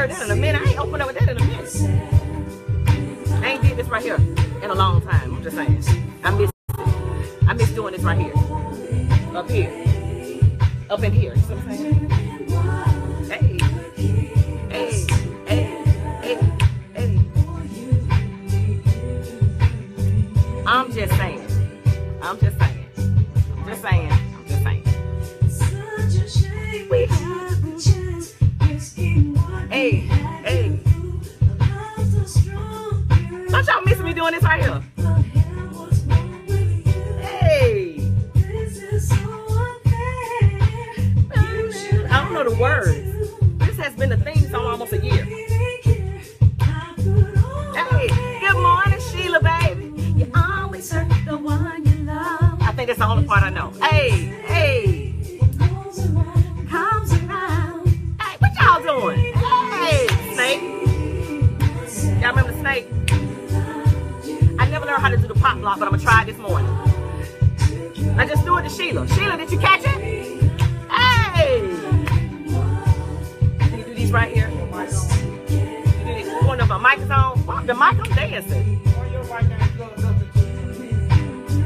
heard that in a minute. I ain't opened up with that in a minute. I ain't did this right here in a long time. I'm just saying. I miss it. I miss doing this right here. Up here. Up in here. You see what I'm saying? Hey. Hey. Hey. Hey. Hey. I'm just saying. I'm just saying. I'm just saying. I'm just saying. We Hey, hey. Don't y'all miss me doing this right here? Hey. I don't know the words. This has been the theme song almost a year. Hey, good morning, Sheila, baby. You always hurt the one you love. I think that's the only part I know. Hey, hey. Y'all remember the snake? I never learned how to do the pop block, but I'm gonna try it this morning. I just threw it to Sheila. Sheila, did you catch it? Hey! Can you do these right here? One of the mic is on. Wow, the mic, I'm dancing.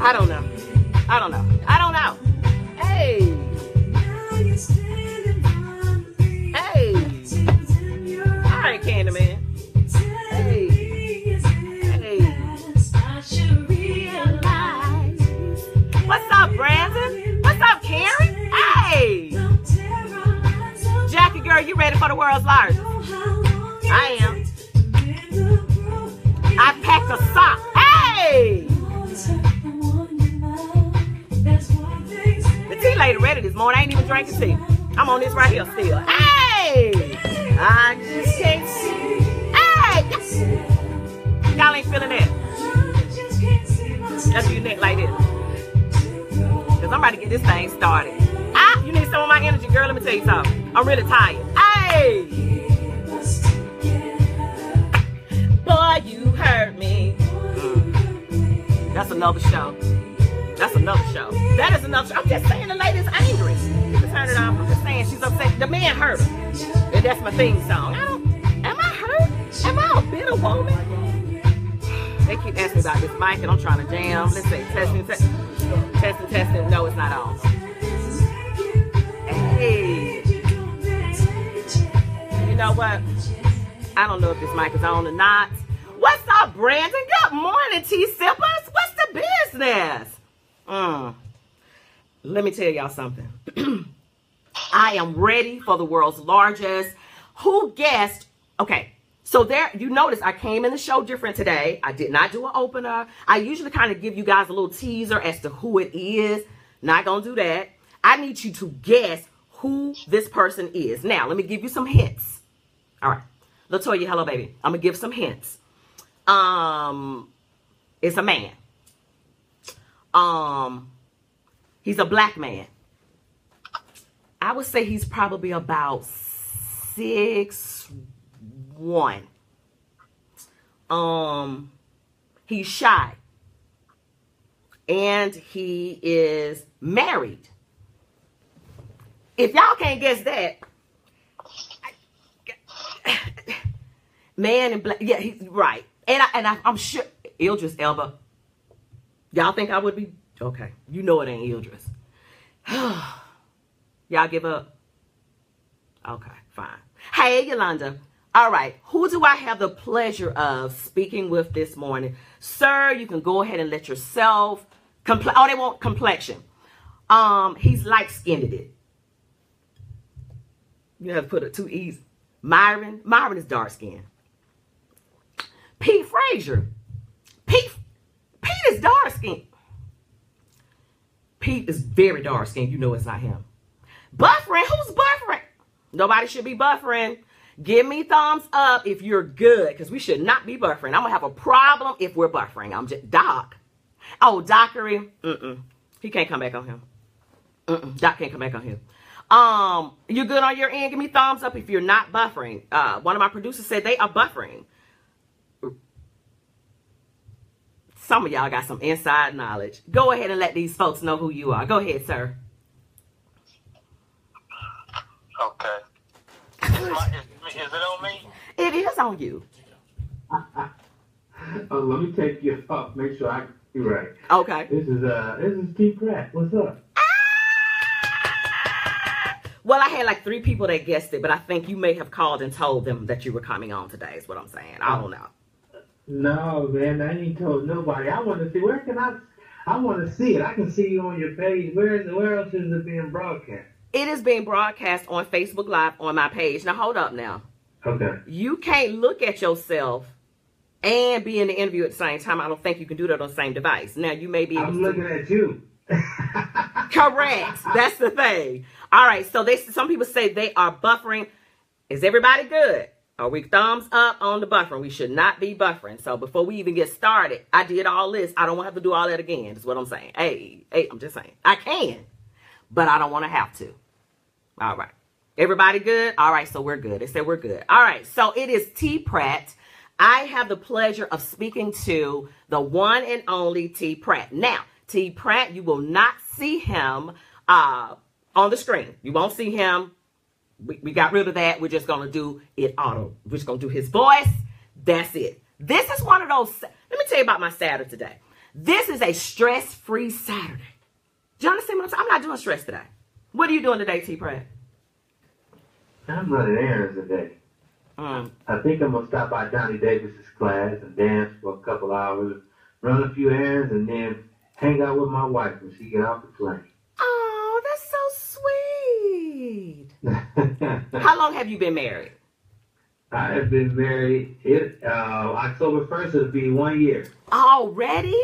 I don't know. I don't know. I don't know. Hey! Hey! All right, Candyman. What's up, Brandon? What's up, Karen? Hey! Jackie girl, you ready for the world's largest? I am. I packed a sock. Hey! The tea lady ready this morning. I ain't even drinking tea. I'm on this right here still. Hey! I just can't see. Hey! Y'all ain't feeling that. Do your neck like this. I'm about to get this thing started. Ah, you need some of my energy, girl. Let me tell you something. I'm really tired. Hey! Boy, you hurt me. That's another show. That's another show. That is another show. I'm just saying the lady's angry. You can turn it off. I'm just saying she's upset. The man hurt her. And that's my theme song. I don't, am I hurt? Am I a bitter woman? They keep asking about this mic and I'm trying to jam. Let's say Testing, testing. Testing, testing. No, it's not on. Hey. You know what? I don't know if this mic is on or not. What's up, Brandon? Good morning, T Sippers. What's the business? Mm. Let me tell y'all something. I am ready for the world's largest. Who guessed? Okay, so there, you notice I came in the show different today. I did not do an opener. I usually kind of give you guys a little teaser as to who it is. Not gonna do that. I need you to guess who this person is. Now, let me give you some hints. All right, Latoya, hello, baby. I'm gonna give some hints. Um, it's a man. Um, he's a black man. I would say he's probably about six one. Um, he's shy. And he is married. If y'all can't guess that, man in black, yeah, he's right. And I and I, I'm sure Idris Elba. Y'all think I would be okay? You know it ain't Idris. Y'all give up. Okay, fine. Hey, Yolanda. All right, who do I have the pleasure of speaking with this morning? Sir, you can go ahead and let yourself compl- oh, they want complexion. Um, he's light skinned it. You have to put it too easy. Myron, Myron is dark skinned. Pete Frazier. Pete, Pete is dark skinned. Pete is very dark skinned. You know it's not him. Buffering, who's buffering? Nobody should be buffering. Give me thumbs up if you're good, because we should not be buffering. I'm gonna have a problem if we're buffering. I'm just Doc. Oh, Dockery. Mm-mm. He can't come back on him. Mm-mm. Doc can't come back on him. Um, you good on your end? Give me thumbs up if you're not buffering. Uh, one of my producers said they are buffering. Some of y'all got some inside knowledge. Go ahead and let these folks know who you are. Go ahead, sir. Okay. Is, is it on me? It is on you. oh, let me take you up. Make sure I you right. Okay. This is uh this is T Pratt. What's up? Well, I had like three people that guessed it, but I think you may have called and told them that you were coming on today. Is what I'm saying. I don't know. No, man, I ain't told nobody. I want to see. Where can I? I want to see it. I can see you on your page. Where is Where else is it being broadcast? It is being broadcast on Facebook Live on my page. Now hold up now. Okay. You can't look at yourself and be in the interview at the same time. I don't think you can do that on the same device. Now you may be. I'm looking at you. Correct. That's the thing. All right. So they some people say they are buffering. Is everybody good? Are we thumbs up on the buffering? We should not be buffering. So before we even get started, I did all this. I don't want to have to do all that again. Is what I'm saying. Hey, hey, I'm just saying. I can, but I don't want to have to. All right. Everybody good? All right. So we're good. They said we're good. All right. So it is T Pratt. I have the pleasure of speaking to the one and only T Pratt. Now, T Pratt, you will not see him uh, on the screen. You won't see him we, we got rid of that. We're just going to do it auto. We're just going to do his voice. That's it. This is one of those. Let me tell you about my Saturday today. This is a stress free Saturday. Do you understand what I'm saying? I'm not doing stress today. What are you doing today, T. Pratt? I'm running errands today. Mm. I think I'm gonna stop by Donnie Davis's class and dance for a couple hours, run a few errands, and then hang out with my wife when she get off the plane. Oh, that's so sweet. How long have you been married? I have been married. It uh, October first. It'll be one year. Already?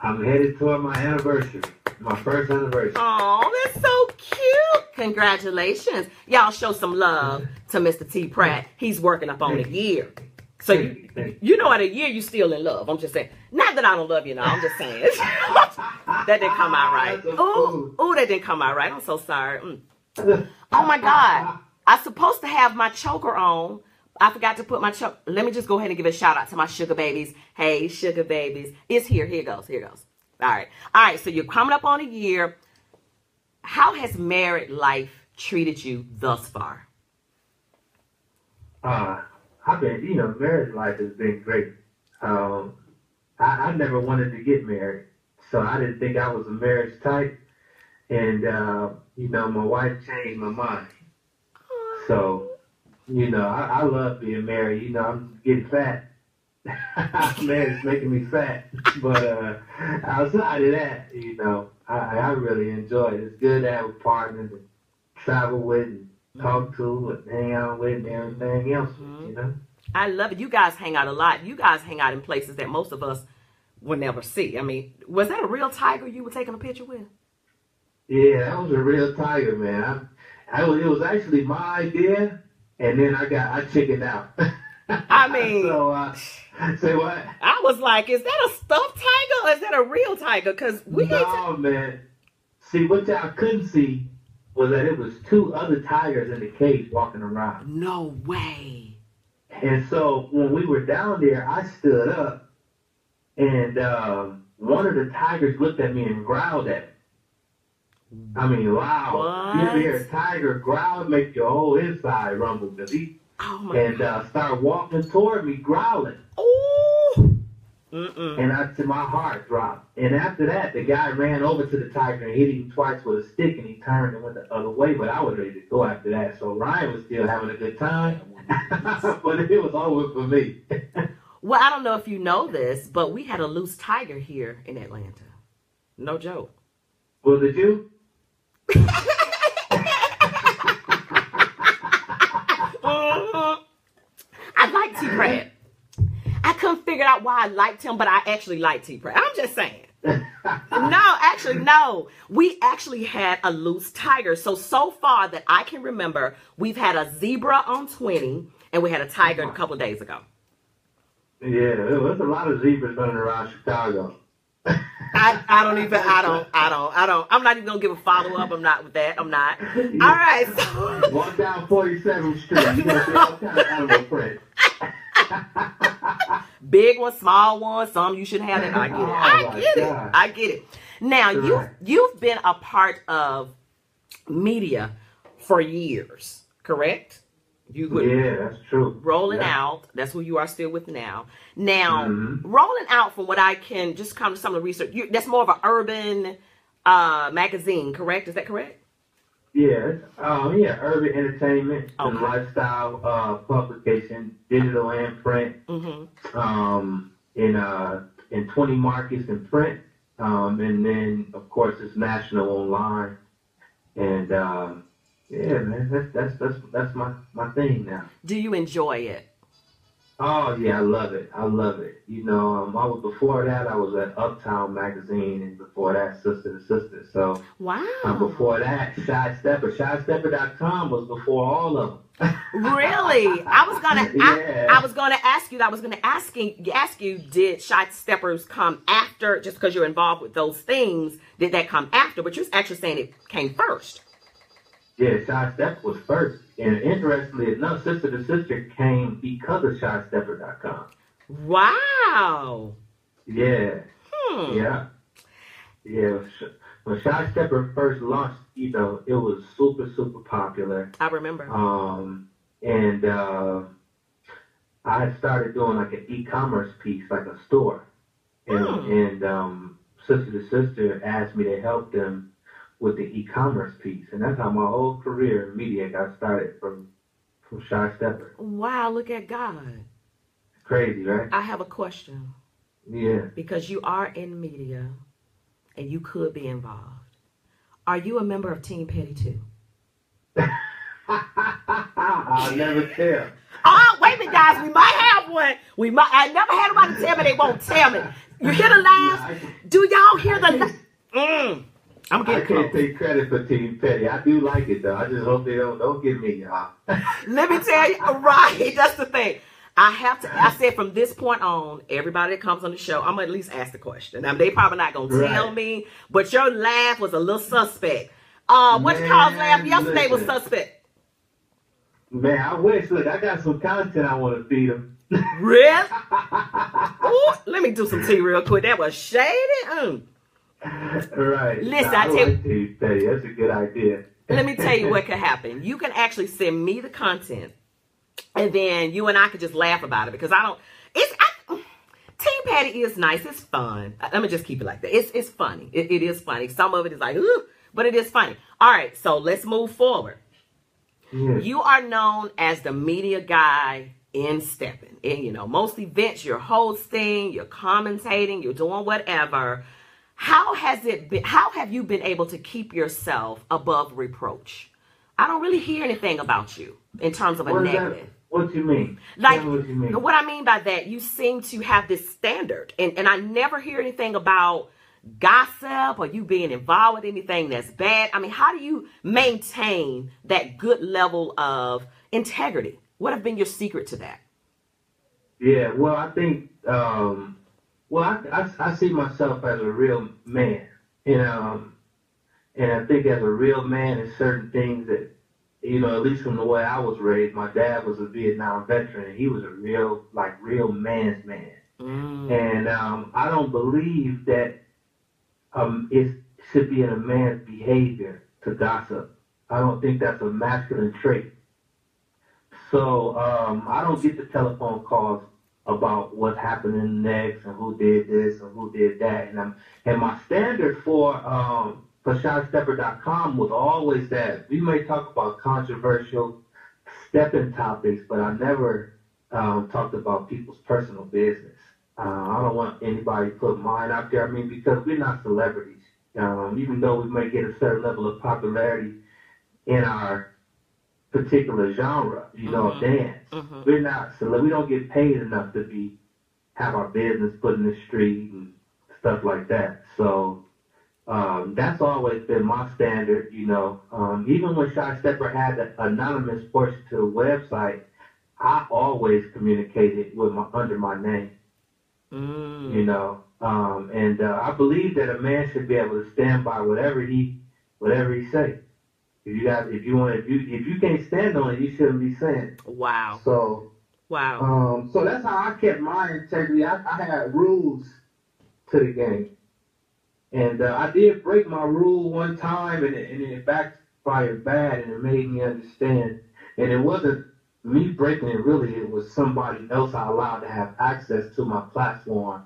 I'm headed toward my anniversary, my first anniversary. Oh, that's so cute! Congratulations! Y'all show some love to Mr. T. Pratt. He's working up on a year. So you, you know, at a year you still in love. I'm just saying. Not that I don't love you now. I'm just saying that didn't come out right. Oh, oh, that didn't come out right. I'm so sorry. Mm oh my God. I'm supposed to have my choker on. I forgot to put my choker. Let me just go ahead and give a shout out to my sugar babies. Hey, sugar babies. It's here. Here it goes. Here it goes. All right. All right. So you're coming up on a year. How has married life treated you thus far? Uh, I've been, you know, married life has been great. Um, I, I never wanted to get married, so I didn't think I was a marriage type. And, uh, you know, my wife changed my mind. So, you know, I, I love being married. You know, I'm getting fat. It's making me fat. But uh, outside of that, you know, I, I really enjoy it. It's good to have a partner to travel with and talk to and hang out with and everything else, mm-hmm. you know? I love it. You guys hang out a lot. You guys hang out in places that most of us would never see. I mean, was that a real tiger you were taking a picture with? Yeah, that was a real tiger, man. I, I was, it was actually my idea, and then I got I chickened out. I mean, so uh, say what? I was like, is that a stuffed tiger or is that a real tiger? Because we no, man. See, what y'all couldn't see was that it was two other tigers in the cage walking around. No way. And so when we were down there, I stood up, and um, one of the tigers looked at me and growled at me. I mean, wow. What? You hear a tiger growl, make your whole inside rumble. Cause he oh and uh, start walking toward me, growling. Ooh. Mm-mm. And I, to my heart dropped. And after that, the guy ran over to the tiger and hit him twice with a stick, and he turned and went the other way. But I was ready to go after that. So Ryan was still having a good time, but it was over for me. well, I don't know if you know this, but we had a loose tiger here in Atlanta. No joke. Was it you? I like T Pratt. I couldn't figure out why I liked him, but I actually liked T Pratt. I'm just saying. no, actually, no. We actually had a loose tiger. So, so far that I can remember, we've had a zebra on 20 and we had a tiger a couple days ago. Yeah, there's a lot of zebras running around Chicago. I, I don't even I don't I don't I don't I'm not even gonna give a follow up. I'm not with that. I'm not. All right. So walk down 47th Street. You know, all kind of animal print. Big one, small one, some you shouldn't have it. I get it. I oh get it. I get it. Now you you've been a part of media for years, correct? You would Yeah, that's true. rolling Yeah. out. That's who you are still with now. Now, Mhm. rolling out from what I can just come to some of the research. You, that's more of an urban uh, magazine, correct? Is that correct? Yeah, it's, um, yeah, urban entertainment and Okay. lifestyle uh, publication, digital and print, Mm-hmm. um, in uh, in 20 markets in print, um, and then of course it's national online. And um, yeah, man, that's that's that's that's my my thing now. Do you enjoy it? Oh yeah, I love it. I love it. You know, um, I was before that I was at Uptown magazine, and before that Sister to Sister. So Wow. um, before that, Chi Stepper, ChiStepper.com was before all of them. Really? I was gonna. Yeah. I, I was gonna ask you. I was gonna asking ask you. Did Chi Steppers come after? Just because you're involved with those things, did that come after? But you're actually saying it came first. Yeah, Chi Stepper was first. And interestingly enough, Sister to Sister came because of ChiStepper.com. Wow. Yeah, Hmm. yeah, yeah. When Chi Stepper first launched, you know, it was super, super popular. I remember. Um, and uh, I started doing like an e-commerce piece, like a store. And, Hmm. and um, Sister to Sister asked me to help them with the e-commerce piece. And that's how my whole career in media got started from, from Chi Stepper. Wow. Look at God. Crazy, right? I have a question Yeah. because you are in media, and you could be involved. Are you a member of Team Petty too? I'll never tell. Oh, wait a minute, guys. We might have one. We might. I never had nobody tell me they won't tell me. You hear the laughs? Do y'all hear the? la- Mm. I'm I can't close. take credit for Team Petty. I do like it though. I just hope they don't don't get me, y'all. Let me tell you. Right. That's the thing. I have to. I said from this point on, everybody that comes on the show, I'm gonna at least ask the question. Now they probably not gonna tell Right. me, but your laugh was a little suspect. Uh, what you laugh yesterday was suspect. Man, I wish. Look, I got some content I want to feed them. Really? Ooh, let me do some tea real quick. That was shady. Mm. Right. Listen, Nah, I tell- like Petty. That's a good idea. Let me tell you what could happen. You can actually send me the content, and then you and I could just laugh about it because I don't. It's I, Team Petty is nice. It's fun. Uh, Let me just keep it like that. It's it's funny. It, it is funny. Some of it is like, ooh, but it is funny. All right, so let's move forward. Yeah. You are known as the media guy in stepping. And you know, most events you're hosting, you're commentating, you're doing whatever. How has it been how have you been able to keep yourself above reproach? I don't really hear anything about you in terms of a What, negative. what you mean? Like what you mean? what I mean by that, you seem to have this standard, and and I never hear anything about gossip or you being involved with anything that's bad. I mean, how do you maintain that good level of integrity? What have been your secret to that? Yeah, well, I think, um, well, I, I, I see myself as a real man, and um, and I think as a real man, there's certain things that, you know, at least from the way I was raised, my dad was a Vietnam veteran, and he was a real, like, real man's man, Mm. and um, I don't believe that um, it should be in a man's behavior to gossip. I don't think that's a masculine trait. So um, I don't get the telephone calls about what's happening next and who did this and who did that. And I'm, and my standard for um, for ChiStepper.com was always that we may talk about controversial stepping topics, but I never um, talked about people's personal business. Uh, I don't want anybody to put mine out there. I mean, because we're not celebrities. Um, even though we may get a certain level of popularity in our particular genre, you know, Mhm. dance, Mhm. we're not cele- we don't get paid enough to be have our business put in the street and stuff like that. So um, that's always been my standard, you know. Um, even when Chi Stepper had the anonymous portion to the website, I always communicated with my under my name, Mm. you know. Um, and uh, I believe that a man should be able to stand by whatever he whatever he say. If you if you want if you if you can't stand on it, you shouldn't be saying. it. Wow. So Wow. um, so that's how I kept my integrity. I, I had rules to the game, and uh, I did break my rule one time, and it, and it backfired bad, and it made me understand. And it wasn't me breaking it really it was somebody else I allowed to have access to my platform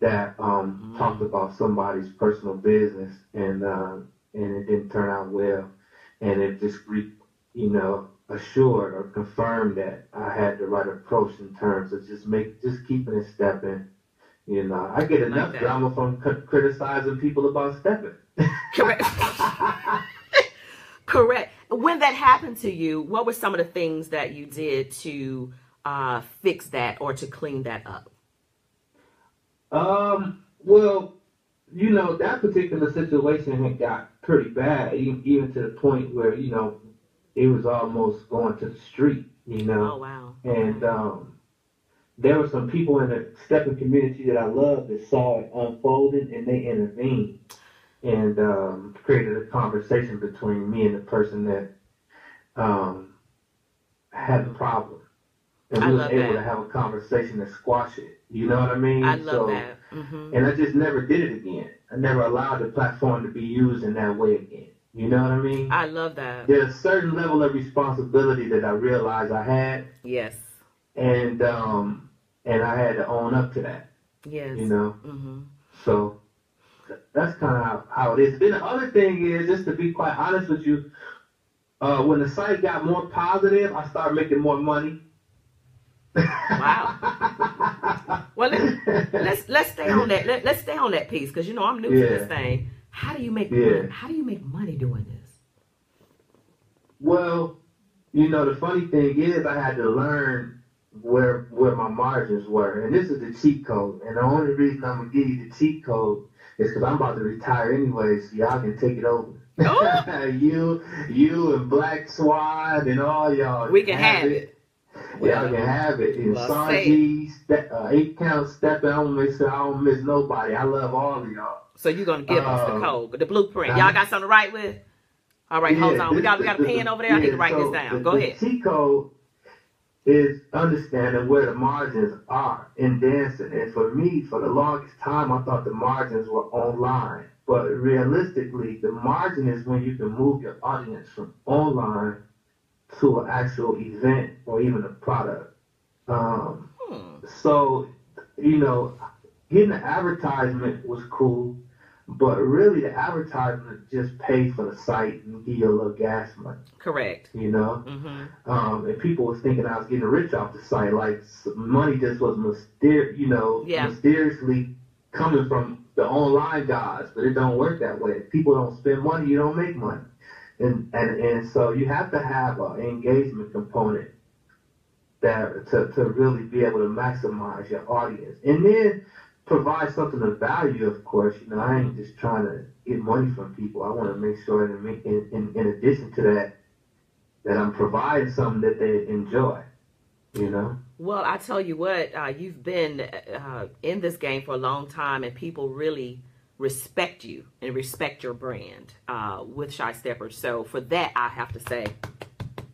that um, Mm. talked about somebody's personal business and uh, and it didn't turn out well and it just re, you know assured or confirmed that I had the right approach in terms of just make just keeping it stepping. You know, I get enough that. drama from c- criticizing people about stepping. Correct. Correct. When that happened to you, what were some of the things that you did to uh, fix that or to clean that up? Um, well, you know, that particular situation had got pretty bad, even, even to the point where, you know, it was almost going to the street, you know. Oh wow. And um, there were some people in the stepping community that I loved that saw it unfolding and they intervened and um, created a conversation between me and the person that um, had the problem. And I we love able that. to have a conversation to squash it. You know what I mean? I love So- that. hmm and I just never did it again. I never allowed the platform to be used in that way again. You know what I mean? I love that. There's a certain level of responsibility that I realized I had, Yes. and um, and I had to own up to that. Yes. You know, hmm so that's kind of how, how it is. Then the other thing is, just to be quite honest with you, uh, when the site got more positive, I started making more money. Wow. Well, let, let's let's stay on that. Let, let's stay on that piece because you know I'm new to this thing. How do you make Yeah. money? How do you make money doing this? Well, you know, the funny thing is, I had to learn where where my margins were, and this is the cheat code. And the only reason I'm gonna give you the cheat code is because I'm about to retire anyway, so y'all can take it over. Oh. you, you, and Black Swan, and all y'all. We can have it. Y'all can have it. And Well, step, uh, eight count. I don't miss. I don't miss nobody. I love all of y'all. So you're gonna give us the Um, code, the blueprint. uh, Y'all got something to write with? All right, hold Yeah, on. We got we got a pen over there. I need to write so this down. the- Go the ahead. cheat code is understanding where the margins are in dancing. And for me, for the longest time, I thought the margins were online. But realistically, the margin is when you can move your audience from online to an actual event or even a product. Um, Hmm. so, you know, getting the advertisement was cool, but really the advertisement just paid for the site and give you a little gas money, Correct. you know? Mm-hmm. Um, and people was thinking I was getting rich off the site, like money just was myster- you know, Yeah. mysteriously coming from the online guys, but it don't work that way. If people don't spend money, you don't make money. And, and, and so you have to have an engagement component that to, to really be able to maximize your audience. And then provide something of value, of course. You know, I ain't just trying to get money from people. I want to make sure that in, in, in addition to that, that I'm providing something that they enjoy. You know? Well, I tell you what, uh, you've been uh, in this game for a long time, and people really respect you and respect your brand uh, with Chi Steppers. So for that, I have to say,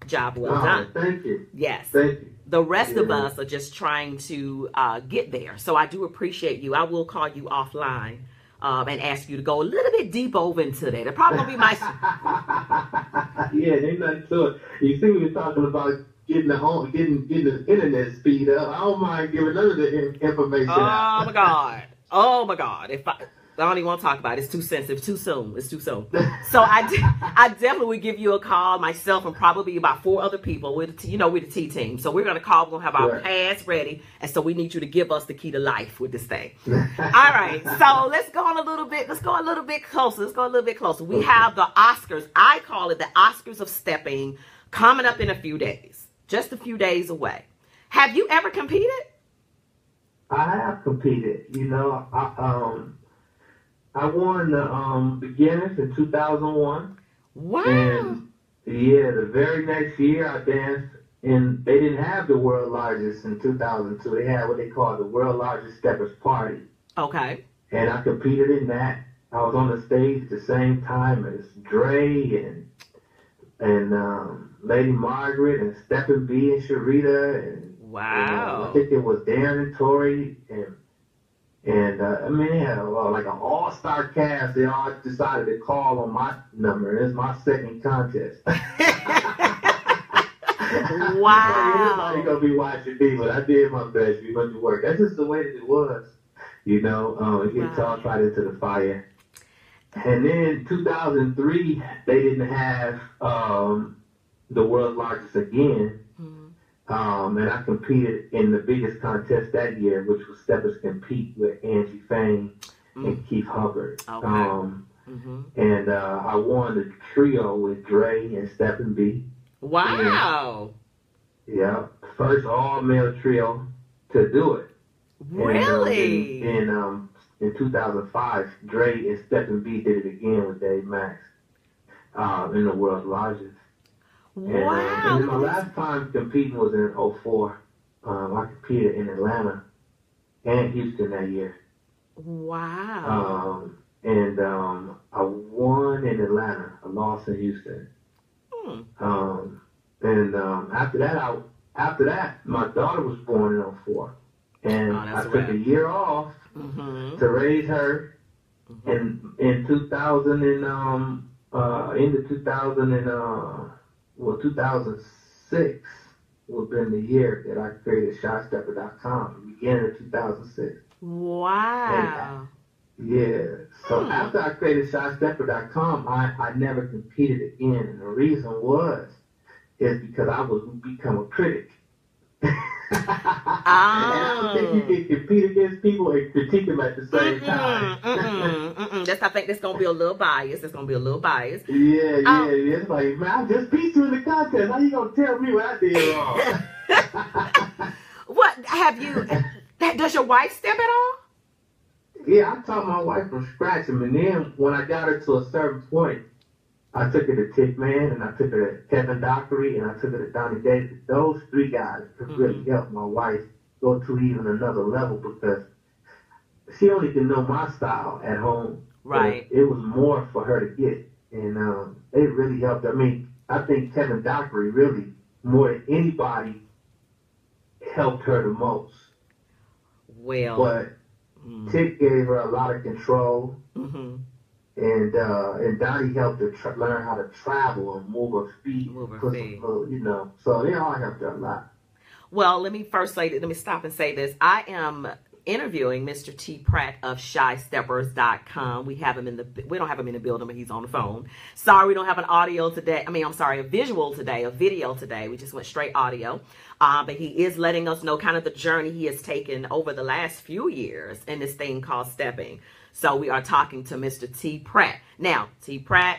job well Oh, done. thank you. Yes. Thank you. The rest of us are just trying to uh, get there. So I do appreciate you. I will call you offline um, and ask you to go a little bit deep over into that. It probably be my. yeah, ain't nothing to it. You see, we were talking about getting the home, getting getting the internet speed up. I don't mind giving none of the information Oh out. my god. Oh my god. If I, I don't even want to talk about it. It's too sensitive. Too soon. It's too soon. So I, de- I definitely would give you a call myself and probably about four other people. We're the t- you know we're the T team. So we're gonna call. We're gonna have our Right. pass ready, and so we need you to give us the key to life with this thing. All right. So let's go on a little bit. Let's go a little bit closer. Let's go a little bit closer. We Okay. have the Oscars. I call it the Oscars of stepping, coming up in a few days. Just a few days away. Have you ever competed? I have competed. You know, I um, I won the um beginners in 2001, Wow. and yeah, the very next year I danced. And they didn't have the world largest in 2002. They had what they called the world largest steppers party. Okay. and I competed in that. I was on the stage at the same time as Dre and and um, Lady Margaret and Stephen B and Sharita and you know, Wow. I think it was Darren and Tori and and uh, I mean they had like an all star cast. They all decided to call on my number. It's my second contest. Wow. Everybody gonna be watching me, but I did my best. We went to work. That's just the way that it was. You know, um, it gets tossed right into the fire. And then 2003, they didn't have um, the world's largest again. Um, and I competed in the biggest contest that year, which was Steppers Compete with Angie Fane and Keith Hubbard. Okay. Um, Mhm. and uh, I won the trio with Dre and Stephen B. Wow. Yeah, first all male trio to do it. And, um, Really? in, in, um, in 2005, Dre and Stephen B did it again with Dave Max um, in the world's largest. And, uh, and then my last time competing was in 04. Um, I competed in Atlanta and Houston that year. Wow. Um, and um, I won in Atlanta, I lost in Houston. Hmm. Um, and um, after that, I after that, my daughter was born in 04. And Oh, I took a year off Mhm. to raise her. Mhm. And in 2000 and um uh into 2000 and uh well 2006 would have been the year that I created ChiStepper.com, Beginning of 2006. Wow. Yeah. So Hmm. after I created ChiStepper.com, I I never competed again, and the reason was is because I was become a critic. Ah. And I don't think you can compete against people and critique them at the same Mm-mm, time. mm-mm, mm-mm. That's I think that's gonna be a little bias. It's gonna be a little bias. Yeah, yeah, Um, it's like, man, I just beat you in the contest. How you gonna tell me what I did wrong? What have you? Does your wife step at all? yeah, I taught my wife from scratch, and then when I got her to a certain point, I took it to Tick Man, and I took it to Kevin Dockery, and I took it to Donnie Davis. Those three guys have really Mm-hmm. helped my wife go to even another level because she only can know my style at home. Right. It was more for her to get, and um, they really helped. I mean, I think Kevin Dockery really, more than anybody, helped her the most. Well. But mm, Tick gave her a lot of control, mhm. And uh, and Donnie helped her tra- learn how to travel and move her feet, Move her feet. uh, you know. So they all helped her a lot. Well, let me first say. Let me stop and say this. I am interviewing Mr. T. Pratt of ChiSteppers.com. We have him in the. We don't have him in the building, but he's on the phone. Sorry, we don't have an audio today. I mean, I'm sorry, a visual today, a video today. We just went straight audio. Uh, but he is letting us know kind of the journey he has taken over the last few years in this thing called stepping. So we are talking to Mr. T. Pratt. Now, T. Pratt,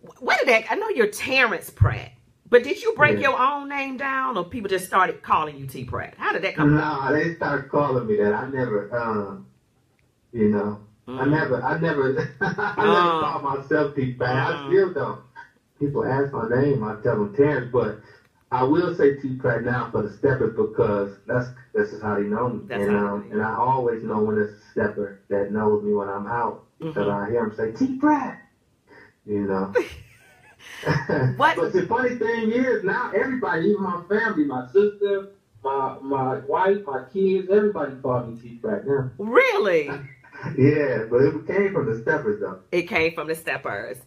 wh- what did that? I know you're Terrance Pratt. But did you break Yeah. your own name down, or people just started calling you T Pratt? How did that come? No, they started calling me that. I never, um, you know, I Mm. never, I never, I never Uh. called myself T Pratt. I still don't. People ask my name, I tell them Terrence, but I will say T Pratt now for the steppers because that's this is how they know me, That's and um, and I always know when it's a stepper that knows me when I'm out because Mhm. I hear him say T Pratt, you know. What- But the funny thing is now everybody, even my family, my sister, my my wife, my kids, everybody call me T Pratt now. Really? Yeah, but it came from the steppers though. It came from the Steppers.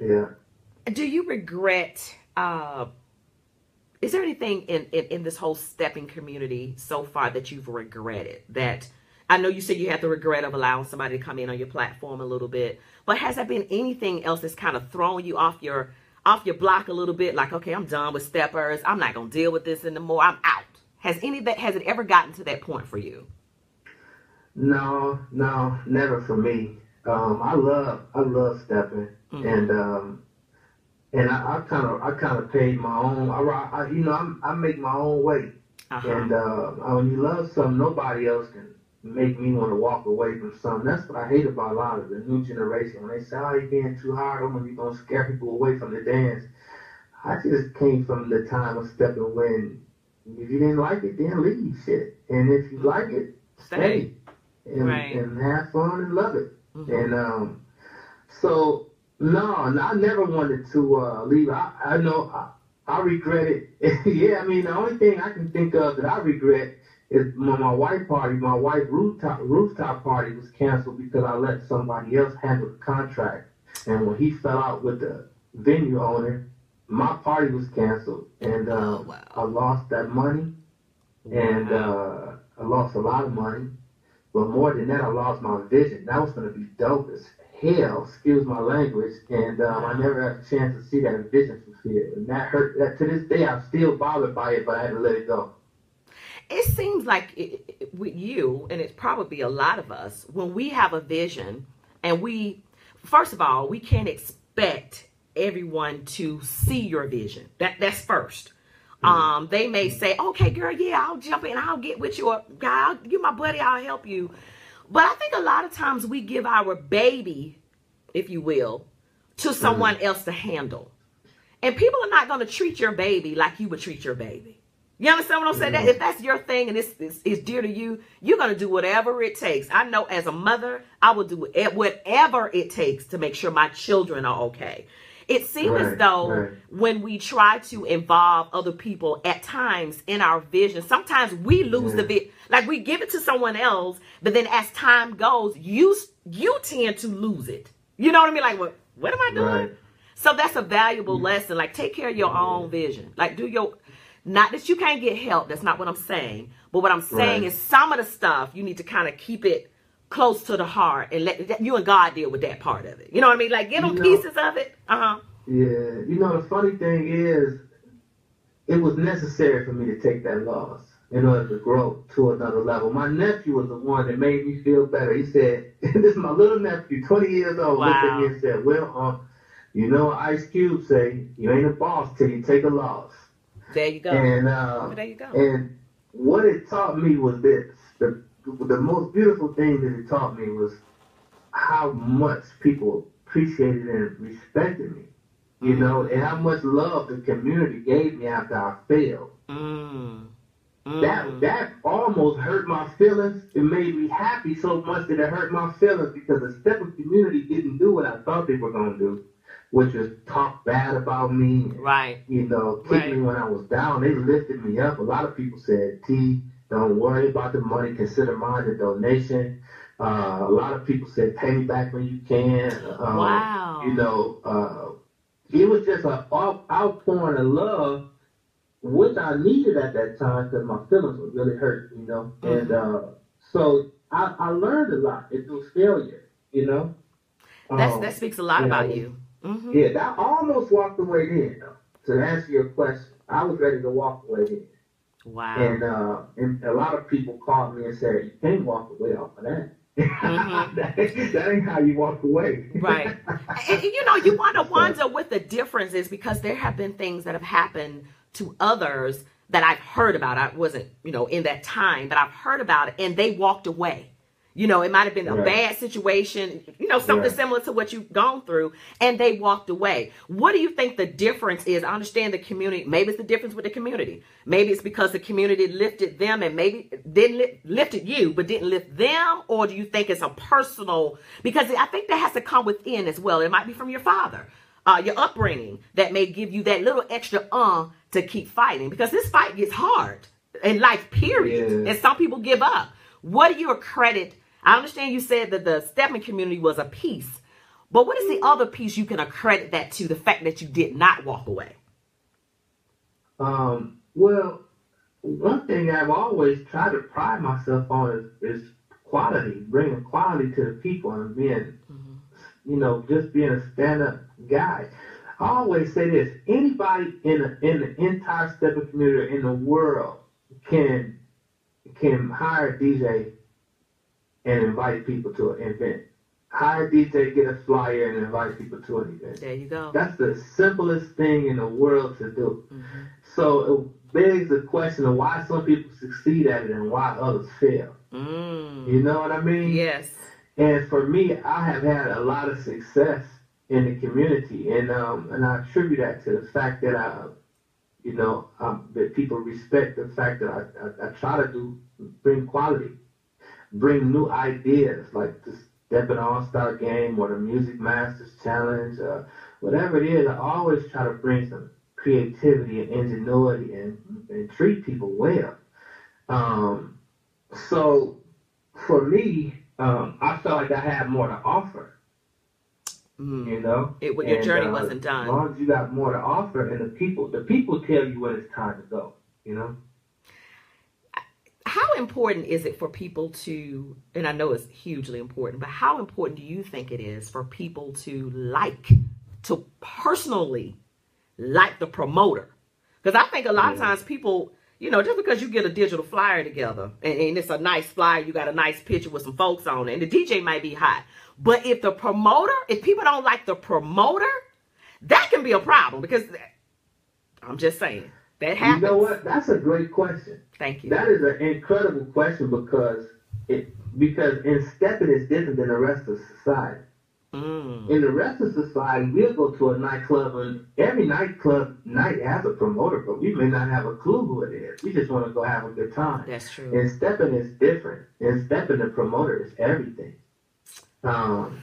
Yeah. Do you regret? Uh, is there anything in, in in this whole stepping community so far that you've regretted? That I know you said you had the regret of allowing somebody to come in on your platform a little bit, but has there been anything else that's kind of thrown you off your off your block a little bit? Like, okay, I'm done with steppers. I'm not gonna deal with this anymore. I'm out. Has any that has it ever gotten to that point for you? No, no, never for me. Um, I love, I love stepping, Mhm. and um, and I kind of, I kind of paid my own. I, I you know, I'm, I make my own way, Uh-huh. and uh, when you love something, nobody else can make me want to walk away from something. That's what I hate about a lot of the new generation. When they say, "Oh, you're being too hard on me, you're gonna scare people away from the dance." I just came from the time of stepping when if you didn't like it, then leave shit, and if you like it, stay and, Right. and have fun and love it. Mhm. And um, so no, I never wanted to uh, leave. I, I know I, I regret it. yeah, I mean the only thing I can think of that I regret is when my wife party, my wife rooftop rooftop party was canceled because I let somebody else handle the contract. And when he fell out with the venue owner, my party was canceled, and uh, Oh, wow. I lost that money, and uh, I lost a lot of money. But more than that, I lost my vision. That was going to be dope as hell, excuse my language, and um, I never had a chance to see that vision fulfilled. And that hurt. That to this day, I'm still bothered by it, but I had to let it go. it seems like it, it- with you, and it's probably a lot of us, when we have a vision and we, first of all, we can't expect everyone to see your vision. That that's 1st Um, they may say, "Okay, girl, yeah, I'll jump in, I'll get with you, or God, you my buddy, I'll help you." But I think a lot of times we give our baby, if you will, to mm-hmm. someone else to handle. And people are not going to treat your baby like you would treat your baby. You understand what I'm saying? That if that's your thing and it's, it's, it's dear to you, you're going to do whatever it takes. I know as a mother, I will do whatever it takes to make sure my children are okay. It seems as Right, though right. when we try to involve other people at times in our vision, sometimes we lose the Yeah. vision. Like we give it to someone else, but then as time goes, you you tend to lose it. You know what I mean? Like what what am I doing? Right. So that's a valuable lesson. Like take care of your own vision. Like do your not that you can't get help. That's not what I'm saying. But what I'm saying is some of the stuff you need to kind of keep it close to the heart and let you and God deal with that part of it. You know what I mean? Like give them You know- pieces of it. Uh huh. Yeah, you know the funny thing is, it was necessary for me to take that loss in order to grow to another level. My nephew was the one that made me feel better. He said, "This is my little nephew, 20 years old." Looked at me and said, "Well, um, you know, Ice Cube say you ain't a boss till you take a loss." There you go. And uh, there you go. and what it taught me was this: the the most beautiful thing that it taught me was how much people appreciated and respected me, you know, and how much love the community gave me after I failed. Mm. That Mm. that almost hurt my feelings. It made me happy so much that it hurt my feelings because the stepping community didn't do what I thought they were gonna do, which was talk bad about me Right. you know, kicked Right. me when I was down. They lifted me up. A lot of people said, T, don't worry about the money. Consider mine a donation. Uh, a lot of people said, pay me back when you can. Um, Wow. You know, uh, it was just an out- outpouring of love, which I needed at that time because my feelings were really hurt, you know. Mm-hmm. And uh, so I, I learned a lot through failure, you know. That's Um, that speaks a lot about know, you. hmm yeah, that I almost walked away then. though. To answer your question, I was ready to walk away then. Wow. And uh, and a lot of people called me and said, "You can't walk away off of that. Mhm. that, that ain't how you walk away." Right. and, you know, you want to wonder what the difference is because there have been things that have happened to others that I've heard about. I wasn't, you know, in that time, but I've heard about it and they walked away. You know, it might have been a Right. bad situation, you know, something Right. similar to what you've gone through, and they walked away. What do you think the difference is? I understand the community. Maybe it's the difference with the community. Maybe it's because the community lifted them and maybe didn't li- lifted you, but didn't lift them. Or do you think it's a personal? Because I think that has to come within as well. It might be from your father, uh, your upbringing that may give you that little extra uh to keep fighting. Because this fight gets hard in life, period. Yeah. And some people give up. What do you accredit? I understand you said that the stepping community was a piece, but what is the other piece you can accredit that to? The fact that you did not walk away. Um, well, one thing I've always tried to pride myself on is, is quality, bringing quality to the people and being, you know, just being a stand-up guy. I always say this: anybody in the in the entire stepping community in the world can can hire a DJ and invite people to an event. Hire a DJ, get a flyer, and invite people to an event. There you go. That's the simplest thing in the world to do. Mhm. So it begs the question of why some people succeed at it and why others fail. Mm. You know what I mean? Yes. And for me, I have had a lot of success in the community, and um, and I attribute that to the fact that I, you know, um, that people respect the fact that I, I, I try to do bring quality, bring new ideas like the Stepping All Star Game or the Music Masters Challenge, uh, whatever it is. I always try to bring some creativity and ingenuity and, and treat people well. Um, so for me, um, I felt like I had more to offer. Mm. You know, It, your And, journey uh, wasn't done. As long as you got more to offer, and the people, the people tell you when it's time to go. You know. How important is it for people to, and I know it's hugely important, but how important do you think it is for people to like, to personally like the promoter? Because I think a lot of times people, you know, just because you get a digital flyer together and, and it's a nice flyer, you got a nice picture with some folks on it, and the DJ might be hot. But if the promoter, if people don't like the promoter, that can be a problem because I'm just saying that happens. You know what? That's a great question. Thank you. That is an incredible question because it because in stepping is different than the rest of society. Mm. In the rest of society, we'll go to a nightclub and every nightclub night has a promoter, but we may not have a clue who it is. We just want to go have a good time. That's true. And stepping is different. And stepping the promoter is everything. Um,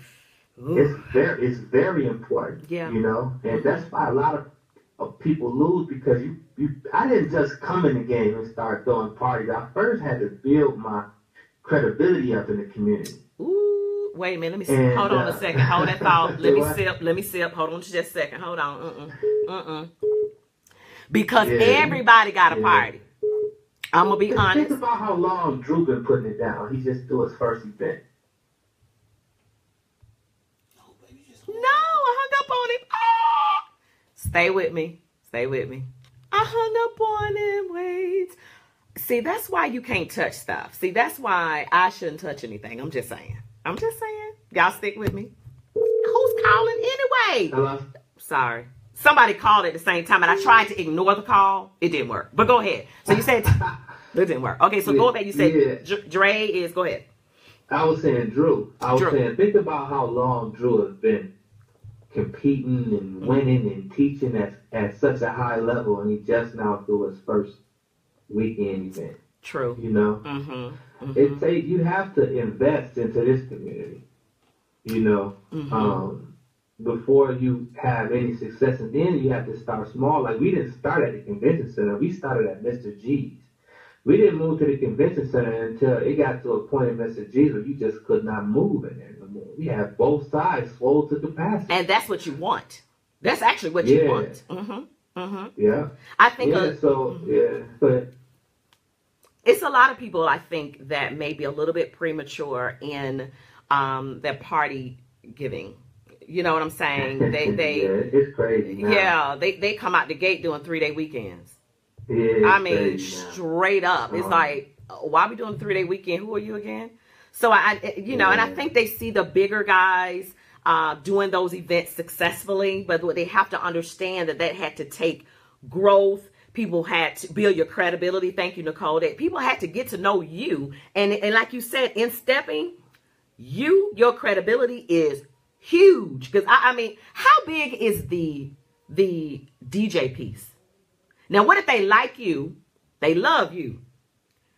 Ooh. it's very it's very important. Yeah. You know, and that's why a lot of, of people lose because you, you I didn't just come in the game and start throwing parties. I first had to build my credibility up in the community. Ooh, wait a minute. Let me see. And, Hold on uh, a second. Hold that thought. Let me sip. Let me sip. Hold on just a second. Hold on. Mm-mm. Mm-mm. Because Yeah. everybody got a Yeah. party. I'm gonna be Think honest. about how long Drew been putting it down. He just threw his first event. No, I hung up on him. Ah! Stay with me. Stay with me. I hung up on him. Wait. See, that's why you can't touch stuff. See, that's why I shouldn't touch anything. I'm just saying. I'm just saying. Y'all stick with me. Who's calling anyway? Hello? Sorry. Somebody called at the same time, and I tried to ignore the call. It didn't work. But go ahead. So you said it didn't work. Okay, so go back, you said Yeah. Dr- Dre is. Go ahead. I was saying Drew. I was Drew. saying think about how long Drew has been competing Mm-hmm. and winning and teaching at, at such a high level, and he just now threw his first weekend event. True. You know, Mm-hmm. it take you have to invest into this community. You know, Mhm. um, before you have any success, and then you have to start small. Like we didn't start at the convention center; we started at Mr. G's. We didn't move to the convention center until it got to a point in Mr. G's where you just could not move in there. We have both sides full to capacity. And that's what you want. That's actually what you Yeah. want. Mm-hmm. Mm-hmm. yeah, I think yeah. a, So yeah, but it's a lot of people. I think that may be a little bit premature in um, their party giving. You know what I'm saying? They they yeah, it's crazy. Now. yeah they they come out the gate doing three day weekends. yeah, I mean, straight up. It's Uh-huh. like, uh, why we doing three day weekend? Who are you again? So I, I- you know, and I think they see the bigger guys uh, doing those events successfully, but they have to understand that that had to take growth. People had to build your credibility. Thank you, Nicole. That people had to get to know you, and and like you said, in stepping, you your credibility is huge. Because I, I mean, how big is the the DJ piece? Now, what if they like you, they love you,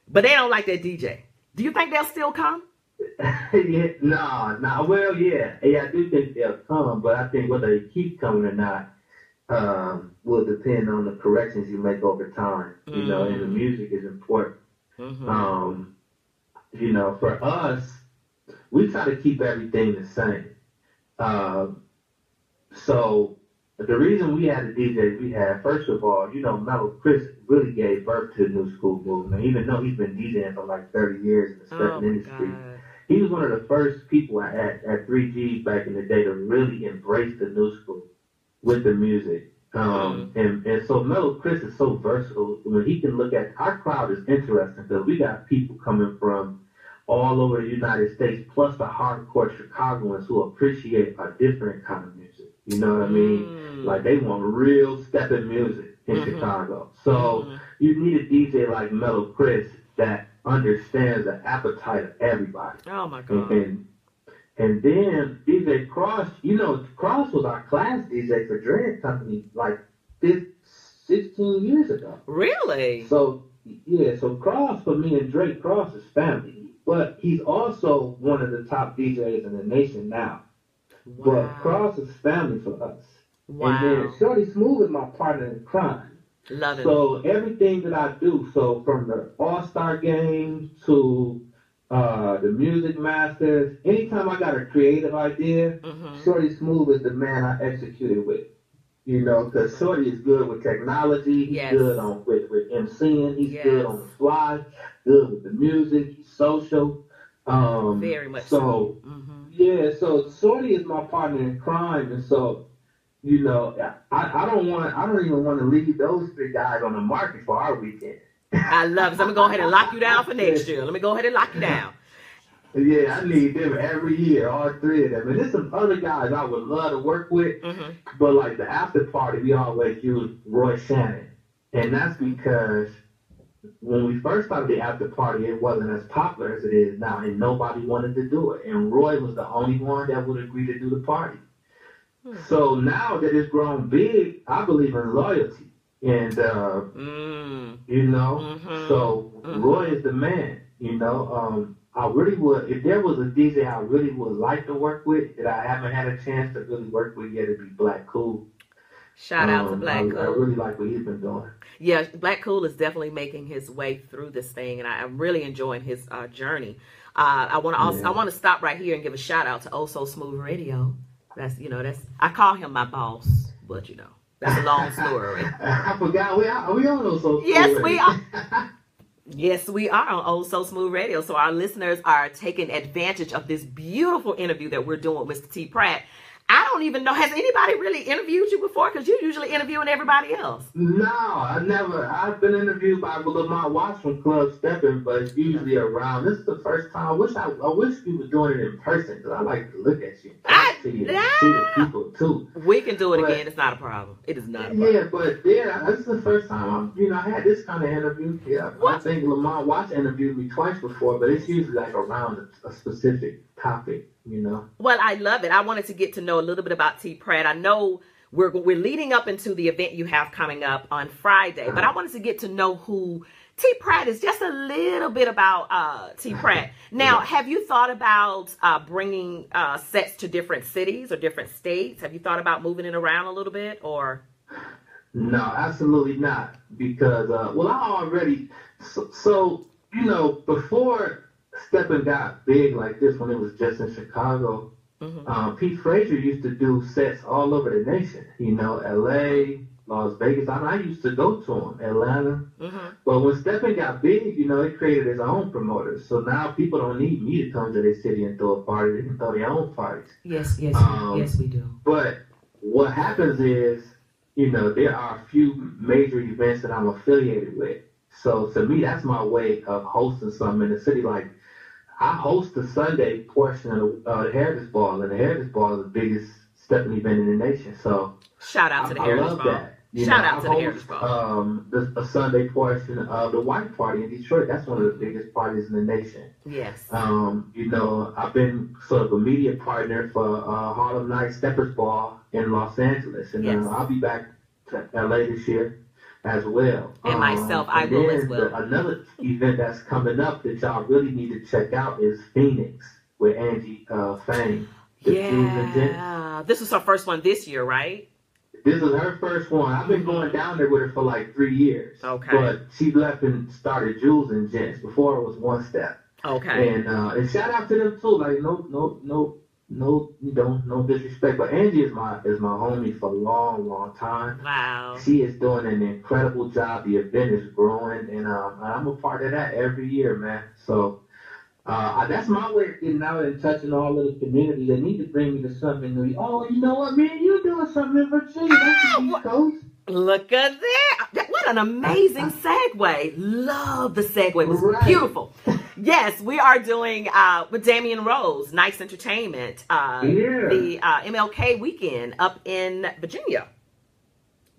but they don't like that DJ? Do you think they'll still come? yeah, no, no. Well, yeah, yeah. I do think they'll come, but I think whether they keep coming or not um, will depend on the corrections you make over time. You know, and the Mm. music is important. Mm-hmm. Um, you know, for us, we try to keep everything the same. Um, so the reason we had the DJs we had, first of all, you know, Mellow Chris really gave birth to the new school movement. Even though he's been DJing for like 30 years in the stepping oh industry, God. he was one of the first people at, at 3G back in the day to really embrace the new school with the music. Um, and, and so Mellow Chris is so versatile when he can look at our crowd is interesting because we got people coming from all over the United States, plus the hardcore Chicagoans who appreciate a different kind of music. You know what I mean? Mm. Like they want real stepping music in Mhm. Chicago. So Mhm. you need a DJ like Mellow Chris that understands the appetite of everybody. Oh my And, God. and and then DJ Cross, you know, Cross was our class DJ for Dread Company like 15, 16 years ago. Really? So yeah, so Cross for me and Drake Cross is family. But he's also one of the top DJs in the nation now. But Cross is family for us. And Wow. then Shorty Smooth is my partner in crime. Love it. So everything that I do, so from the All Star game to uh, the Music Masters. Anytime I got a creative idea, Mhm. Shorty Smooth is the man I executed with. You know, because Shorty is good with technology. He's Yes. good on with, with MCing. He's Yes. good on the fly. Good with the music. He's social. Um, Very much so. Mhm. Yeah, so Shorty is my partner in crime, and so you know, I, I don't want I don't even want to leave those three guys on the market for our weekend. I love it. So I'm gonna go ahead and lock you down for next year. Let me go ahead and lock you down. Yeah, I need them every year, all three of them. And there's some other guys I would love to work with, Mhm. but like the after party, we always use Roy Shannon, and that's because when we first started the after party, it wasn't as popular as it is now, and nobody wanted to do it. And Roy was the only one that would agree to do the party. Hmm. So now that it's grown big, I believe in loyalty, and uh, Mm. you know, Mhm. so Mhm. Roy is the man. You know, um, I really would if there was a DJ I really would like to work with that I haven't had a chance to really work with yet, it'd be Black Cool. Shout out to Um, Black I, Cool. I really like what he's been doing. Yeah, Black Cool is definitely making his way through this thing, and I, I'm really enjoying his uh, journey. Uh, I want to also Yeah. I want to stop right here and give a shout out to Oh So Smooth Radio. That's you know that's I call him my boss, but you know that's a long story. I forgot we are we on those social Yes, we are. Yes, we are on Oh So Smooth Radio. So our listeners are taking advantage of this beautiful interview that we're doing with Mr. T. Pratt. I don't even know, has anybody really interviewed you before? Because you're usually interviewing everybody else. No, I never. I've been interviewed by Lamont Watts from Club Stepping, but it's usually around. This is the first time. I wish I, I wish you were doing it in person because I like to look at you, I- see you, see the people too. We can do it But- again. It's not a problem. It is not a problem. Yeah, but yeah, this is the first time I'm, you know, I had this kind of interview. Yeah, I What? think Lamont Watts interviewed me twice before, but it's usually like around a, a specific topic, you know. Well, I love it. I wanted to get to know a little bit about T. Pratt. I know we're we're leading up into the event you have coming up on Friday, but I wanted to get to know who T. Pratt is. Just a little bit about uh, T. Pratt. Now, have you thought about uh, bringing uh, sets to different cities or different states? Have you thought about moving it around a little bit, or? No, absolutely not. Because, uh, well, I already, so, so, you know, before Steppin' got big like this when it was just in Chicago, Mhm. um, Pete Frazier used to do sets all over the nation. You know, L.A., Las Vegas. I, mean, I used to go to them, Atlanta. Mhm. But when Steppin got big, you know, it created his own promoters. So now people don't need me to come to their city and throw a party. They can throw their own parties. Yes, yes, Um, yes, we do. But what happens is, you know, there are a few major events that I'm affiliated with. So to me, that's my way of hosting something in the city. Like, I host the Sunday portion of the uh, Heritage Ball, and the Heritage Ball is the biggest stepping event in the nation. So Shout out to the I, I Heritage love Ball. that. You Shout know, out I to the Heritage Ball. Um, the, a Sunday portion of the White Party in Detroit. That's one of the biggest parties in the nation. yes. Um, you know, I've been sort of a media partner for uh, Harlem Night Steppers Ball in Los Angeles, and Yes. uh, I'll be back to LA this year as well. And Um, myself, I and will as well. the- another event that's coming up that y'all really need to check out is Phoenix with Angie uh, Fang. the Jules and Gents. Yeah. This was her first one this year, right? This is her first one. I've been going down there with her for like three years. Okay. But she left and started Jules and Gents. Before it was One Step. Okay. And uh, and shout out to them too. Like no no no no you know no disrespect, but Angie is my is my homie for a long long time. Wow. She is doing an incredible job. The event is growing, and um, I'm a part of that every year, man. So. Uh, that's my way of getting out and touching all of the communities. They need to bring me to something new. Oh, you know what, man? You're doing something in Virginia? That's the East Coast. Look at that. What an amazing segue. Love the segue. It was Right. beautiful. Yes, we are doing uh, with Damian Rose, Nice Entertainment, uh, Yeah. the uh, MLK weekend up in Virginia.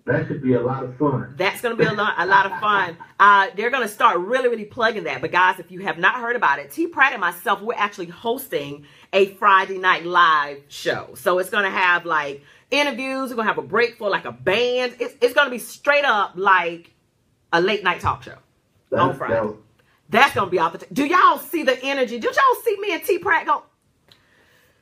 That should be a lot of fun. That's going to be a lot, a lot of fun. Uh, they're going to start really, really plugging that. But guys, if you have not heard about it, T. Pratt and myself, we're actually hosting a Friday night live show. So it's going to have like interviews. We're going to have a break for like a band. It's, it's going to be straight up like a late night talk show on Friday. dope. That's going to be off the. T- Do y'all see the energy? Did y'all see me and T. Pratt go?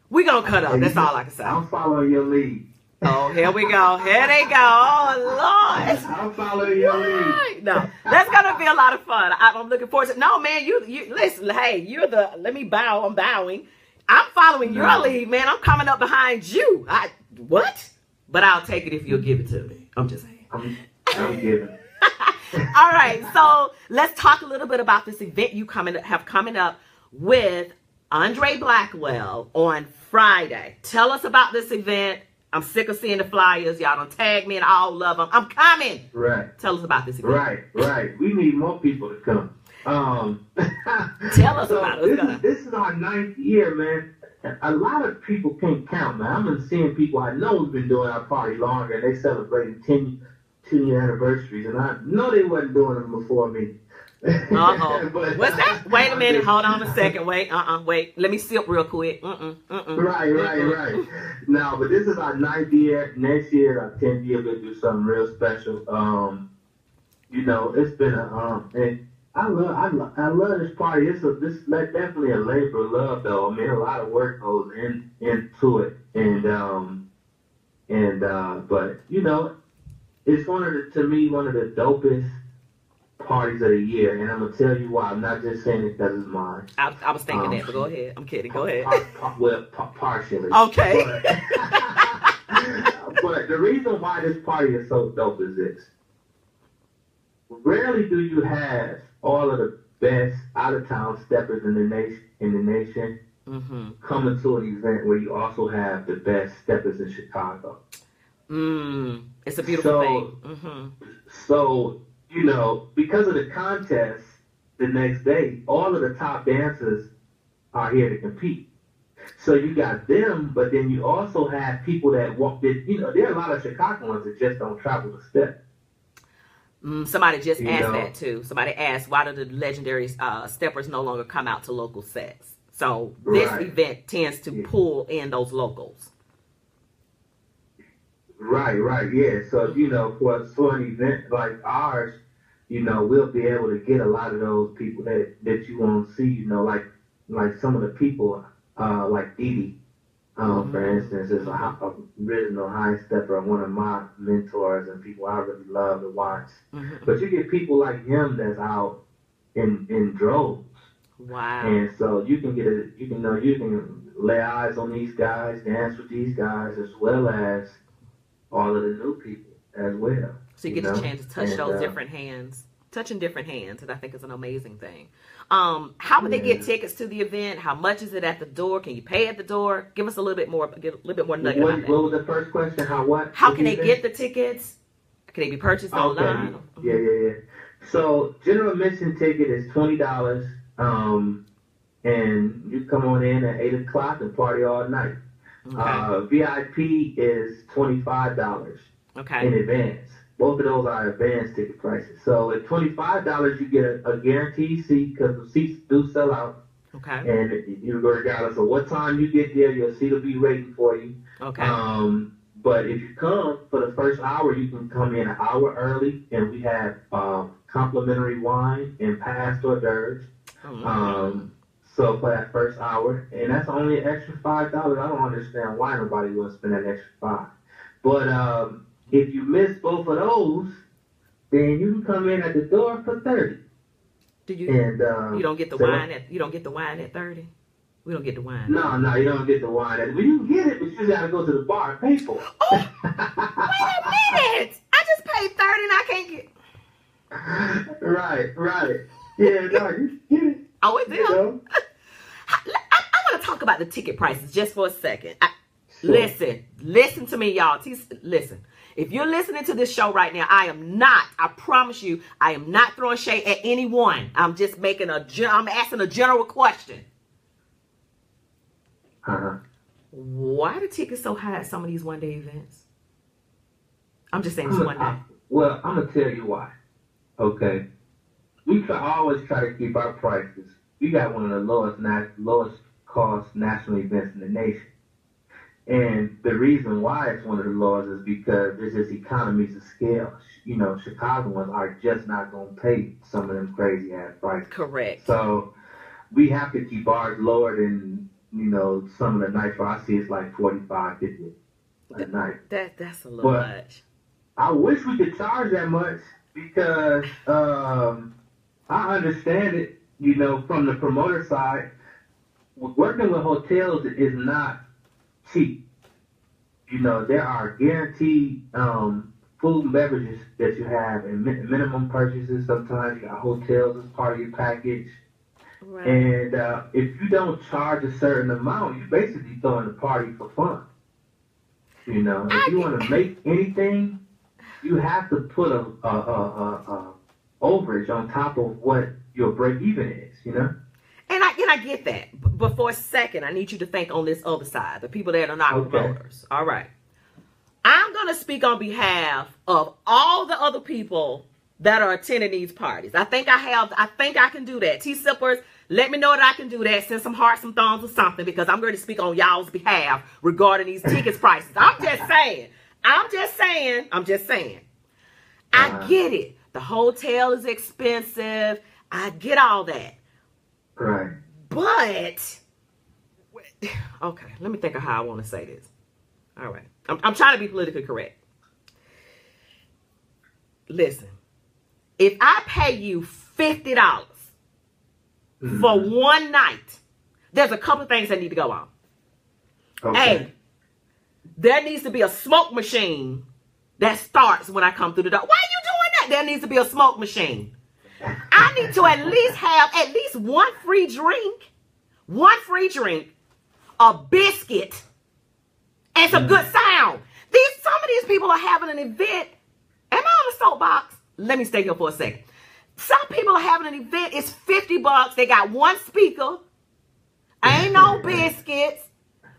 We're going to cut up. That's all I can say. I'm following your lead. Oh, here we go. Here they go. Oh, Lord. I'm following your lead. No, that's gonna be a lot of fun. I, I'm looking forward to. It. No, man, you you listen. Hey, you're the. Let me bow. I'm bowing. I'm following your lead, man. I'm coming up behind you. I what? But I'll take it if you'll give it to me. I'm just saying. I'm, I'm giving. All right, so let's talk a little bit about this event you coming have coming up with Andre Blackwell on Friday. Tell us about this event. I'm sick of seeing the flyers. Y'all don't tag me and I all love them. I'm coming. Right. Tell us about this event. Right, right. We need more people to come. Um, Tell us so about it. This is, this is our ninth year, man. A lot of people can't count, man. I've been seeing people I know who've been doing our party longer, and they celebrating 10, 10 year anniversaries, and I know they wasn't doing them before me. Uh-oh. But- What's that? Wait a minute. Hold on a second. Wait. Uh-uh. Wait. Let me sip real quick. Mm-mm. Mm-mm. Right, right, right. No, but this is our ninth year. Next year, our tenth year, we'll do something real special. Um, you know, it's been a um, and I love, I love, I love this party. It's a this definitely a labor of love, though. I mean, a lot of work goes in into it, and um, and uh, but you know, it's one of the to me one of the dopest parties of the year, and I'm gonna tell you why. I'm not just saying it because it's mine. I, I was thinking Um, that, but go ahead. I'm kidding. Go ahead. Par- par- well, par- partially. Okay. But, but the reason why this party is so dope is this. Rarely do you have all of the best out of town steppers in the nation in the nation Mm-hmm. coming to an event where you also have the best steppers in Chicago. Mm. It's a beautiful So- thing. Mm-hmm. So, you know, because of the contest the next day, all of the top dancers are here to compete. So you got them, but then you also have people that walk. That, you know, there are a lot of Chicagoans that just don't travel the step. Mm, somebody just You asked know. that too. Somebody asked, why do the legendary uh, steppers no longer come out to local sets? So this Right. event tends to Yeah. pull in those locals. Right, right, yeah. So you know, for for an event like ours, you know, we'll be able to get a lot of those people that that you won't see. You know, like like some of the people, uh, like Dee Dee, um, for Mhm. instance, is a, a original high stepper, one of my mentors and people I really love to watch. Mhm. But you get people like him that's out in in droves. Wow. And so you can get a, you can know, you can lay eyes on these guys, dance with these guys, as well as all of the new people as well. So you get know? a chance to touch And, those uh, different hands, touching different hands, and I think is an amazing thing. Um, how would they get tickets to the event? How much is it at the door? Can you pay at the door? Give us a little bit more, get a little bit more nugget What, what was the first question? How what? How can they said? get the tickets? Can they be purchased Okay. online? Yeah, yeah, yeah. So general admission ticket is twenty dollars, um, and you come on in at eight o'clock and party all night. Okay. Uh, VIP is twenty five dollars. okay. in advance. Both of those are advance ticket prices. So at twenty five dollars, you get a, a guaranteed seat because the seats do sell out, Okay. and you go regardless of what time you get there, your seat will be waiting for you. Okay. Um, but if you come for the first hour, you can come in an hour early, and we have um, complimentary wine and past hors d'oeuvres. Mhm. Um, so for that first hour, and that's only an extra five dollars. I don't understand why nobody would spend that extra five. But um, if you miss both of those, then you can come in at the door for thirty. Do you And um, you don't get the so- wine at you don't get the wine at thirty? We don't get the wine. No, no, you don't get the wine. At, well, you can get it, but you just gotta go to the bar and pay for it. Oh, Wait a minute! I just paid thirty and I can't get. right, right. Yeah, no, you get it. Oh, it's You there. I, I want to talk about the ticket prices just for a second. I, Sure. Listen, listen to me, y'all. Listen, if you're listening to this show right now, I am not. I promise you, I am not throwing shade at anyone. I'm just making a. I'm asking a general question. Uh-huh. Why the tickets so high at some of these one day events? I'm just saying it's one day. Well, I'm gonna tell you why. Okay, we try, always try to keep our prices. We got one of the lowest nat- lowest cost national events in the nation, and the reason why it's one of the lowest is because there's just economies of scale. You know, Chicagoans are just not gonna pay some of them crazy ass prices. Correct. So we have to keep ours lower than you know some of the nights where I see it's like 45, 50. a night. That that's a little But- much. I wish we could charge that much because um, I understand it, you know, from the promoter side. Working with hotels is not cheap. You know, there are guaranteed um, food and beverages that you have and mi- minimum purchases. Sometimes you got hotels as part of your package. Right. And uh, if you don't charge a certain amount, you're basically throwing the party for fun. You know, if you want to make anything, you have to put a, a, a, a, a overage on top of what your break even is. You know. And I and I get that. But for a second, I need you to think on this other side, the people that are not Okay. promoters. All right. I'm gonna speak on behalf of all the other people that are attending these parties. I think I have I think I can do that. T sippers, let me know that I can do that. Send some hearts, some thumbs, or something, because I'm going to speak on y'all's behalf regarding these tickets prices. I'm just saying. I'm just saying. I'm just saying. I Uh-huh. get it. The hotel is expensive. I get all that. Right. But okay, let me think of how I want to say this. All right, I'm, I'm trying to be politically correct. Listen, if I pay you fifty dollars for mm-hmm. one night, there's a couple things that need to go on. Okay. Hey, there needs to be a smoke machine that starts when I come through the door. Why are you doing that? There needs to be a smoke machine. I need to at least have at least one free drink, one free drink, a biscuit, and some good mm-hmm. sound. These some of these people are having an event. Am I on the soapbox? Let me stay here for a second. Some people are having an event. It's 50 bucks. They got one speaker. Ain't no biscuits.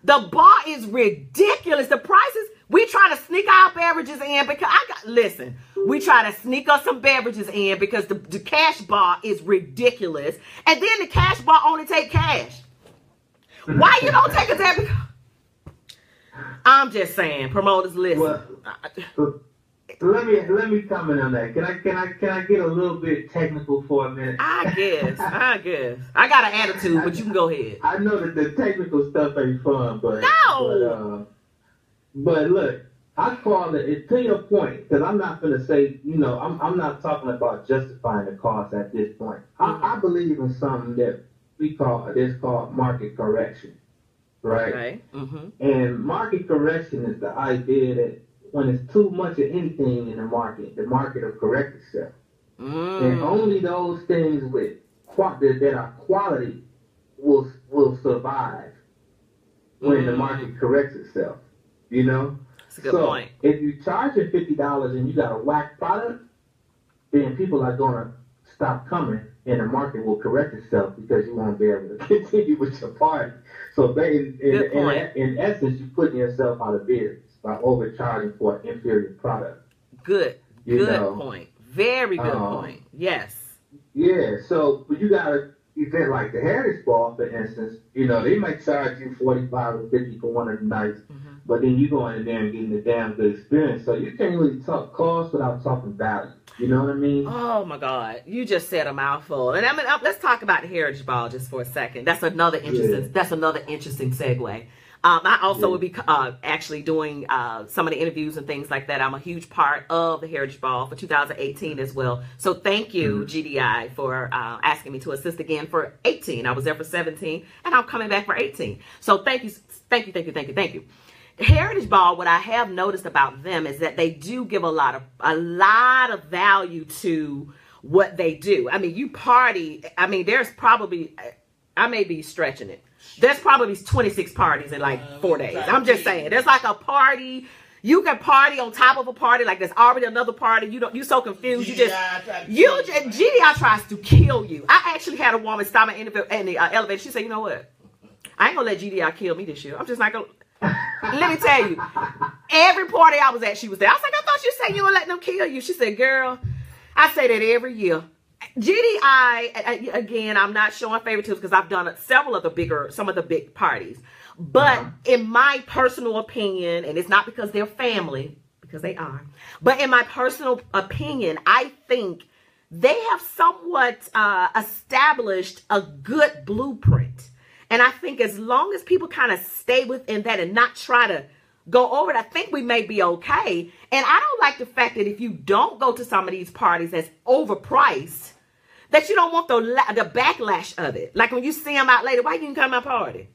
The bar is ridiculous. The prices, we try to sneak our beverages in because I got listen, we try to sneak us some beverages in because the, the cash bar is ridiculous. And then the cash bar only take cash. Why you don't take a debit? I'm just saying, promoters listen. Well- let me let me comment on that. Can I can I can I get a little bit technical for a minute? I guess, I guess. I got an attitude, but you can go ahead. I know that the technical stuff ain't fun, but No! But, uh, but look, I call it. It's to your point because I'm not gonna say. You know, I'm I'm not talking about justifying the cost at this point. I, I believe in something that we call it's called market correction, right? Okay. Mm-hmm. And market correction is the idea that when it's too much of anything in the market, the market will correct itself. And Mm. only those things with qua- that, that are quality will will survive when the Mm. market corrects itself. You know. That's a good so point. if you charge it fifty dollars and you got a whack product, then people are gonna stop coming, and the market will correct itself because you won't be able to continue with your party. So ba- in, in, in, in essence, you're putting yourself out of business by overcharging for an inferior product. Good. You good know. point. Very good Um, point. Yes. Yeah, so but you got an event like the Heritage Ball, for instance, you know, they might charge you 45 or 50 for one of the nights, Mhm. But then you go in there and getting a damn good experience. So you can't really talk cost without talking value. You know what I mean? Oh my God, you just said a mouthful. And I mean, let's talk about Heritage Ball just for a second. That's another interesting. Yeah. That's another interesting segue. Um, I also Yeah. will be uh, actually doing uh, some of the interviews and things like that. I'm a huge part of the Heritage Ball for 2018 as well. So thank you, GDI, for uh, asking me to assist again for 18. I was there for 17, and I'm coming back for 18. So thank you, thank you, thank you, thank you, thank you. Heritage Ball, what I have noticed about them is that they do give a lot of a lot of value to what they do. I mean, you party. I mean, there's probably I may be stretching it. There's probably 26 parties in like four days. I'm just saying. There's like a party. You can party on top of a party. Like there's already another party. You don't. You so confused. You just. You just, GDI tries to kill you. I actually had a woman stop me in the, in the uh, elevator. She said, "You know what? I ain't gonna let GDI kill me this year. I'm just not gonna." Let me tell you, every party I was at, she was there. I was like, I thought you said you were letting them kill you. She said, girl, I say that every year. GDI, again, I'm not showing favoritism because I've done several of the bigger, some of the big parties. But Uh-huh. in my personal opinion, and it's not because they're family, because they are, but in my personal opinion, I think they have somewhat uh, established a good blueprint. And I think as long as people kind of stay within that and not try to go over it, I think we may be okay. And I don't like the fact that if you don't go to some of these parties that's overpriced, that you don't want the the backlash of it. Like when you see them out later, why you didn't come to my party?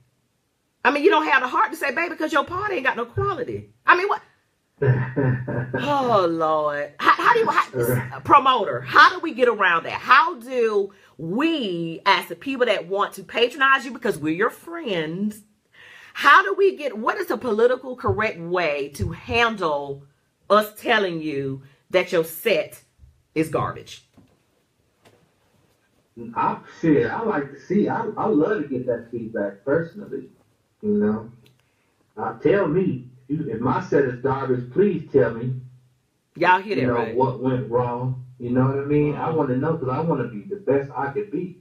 I mean, you don't have the heart to say, baby, because your party ain't got no quality. I mean, what? oh Lord, how, how do you how, promoter? How do we get around that? How do we, as the people that want to patronize you because we're your friends, how do we get? What is a political correct way to handle us telling you that your set is garbage? I shit, I like to see. I I love to get that feedback personally. You know, uh, tell me if my set is garbage. Please tell me. Y'all hear that you know, right? What went wrong? You know what I mean? I want to know because I want to be the best I could be.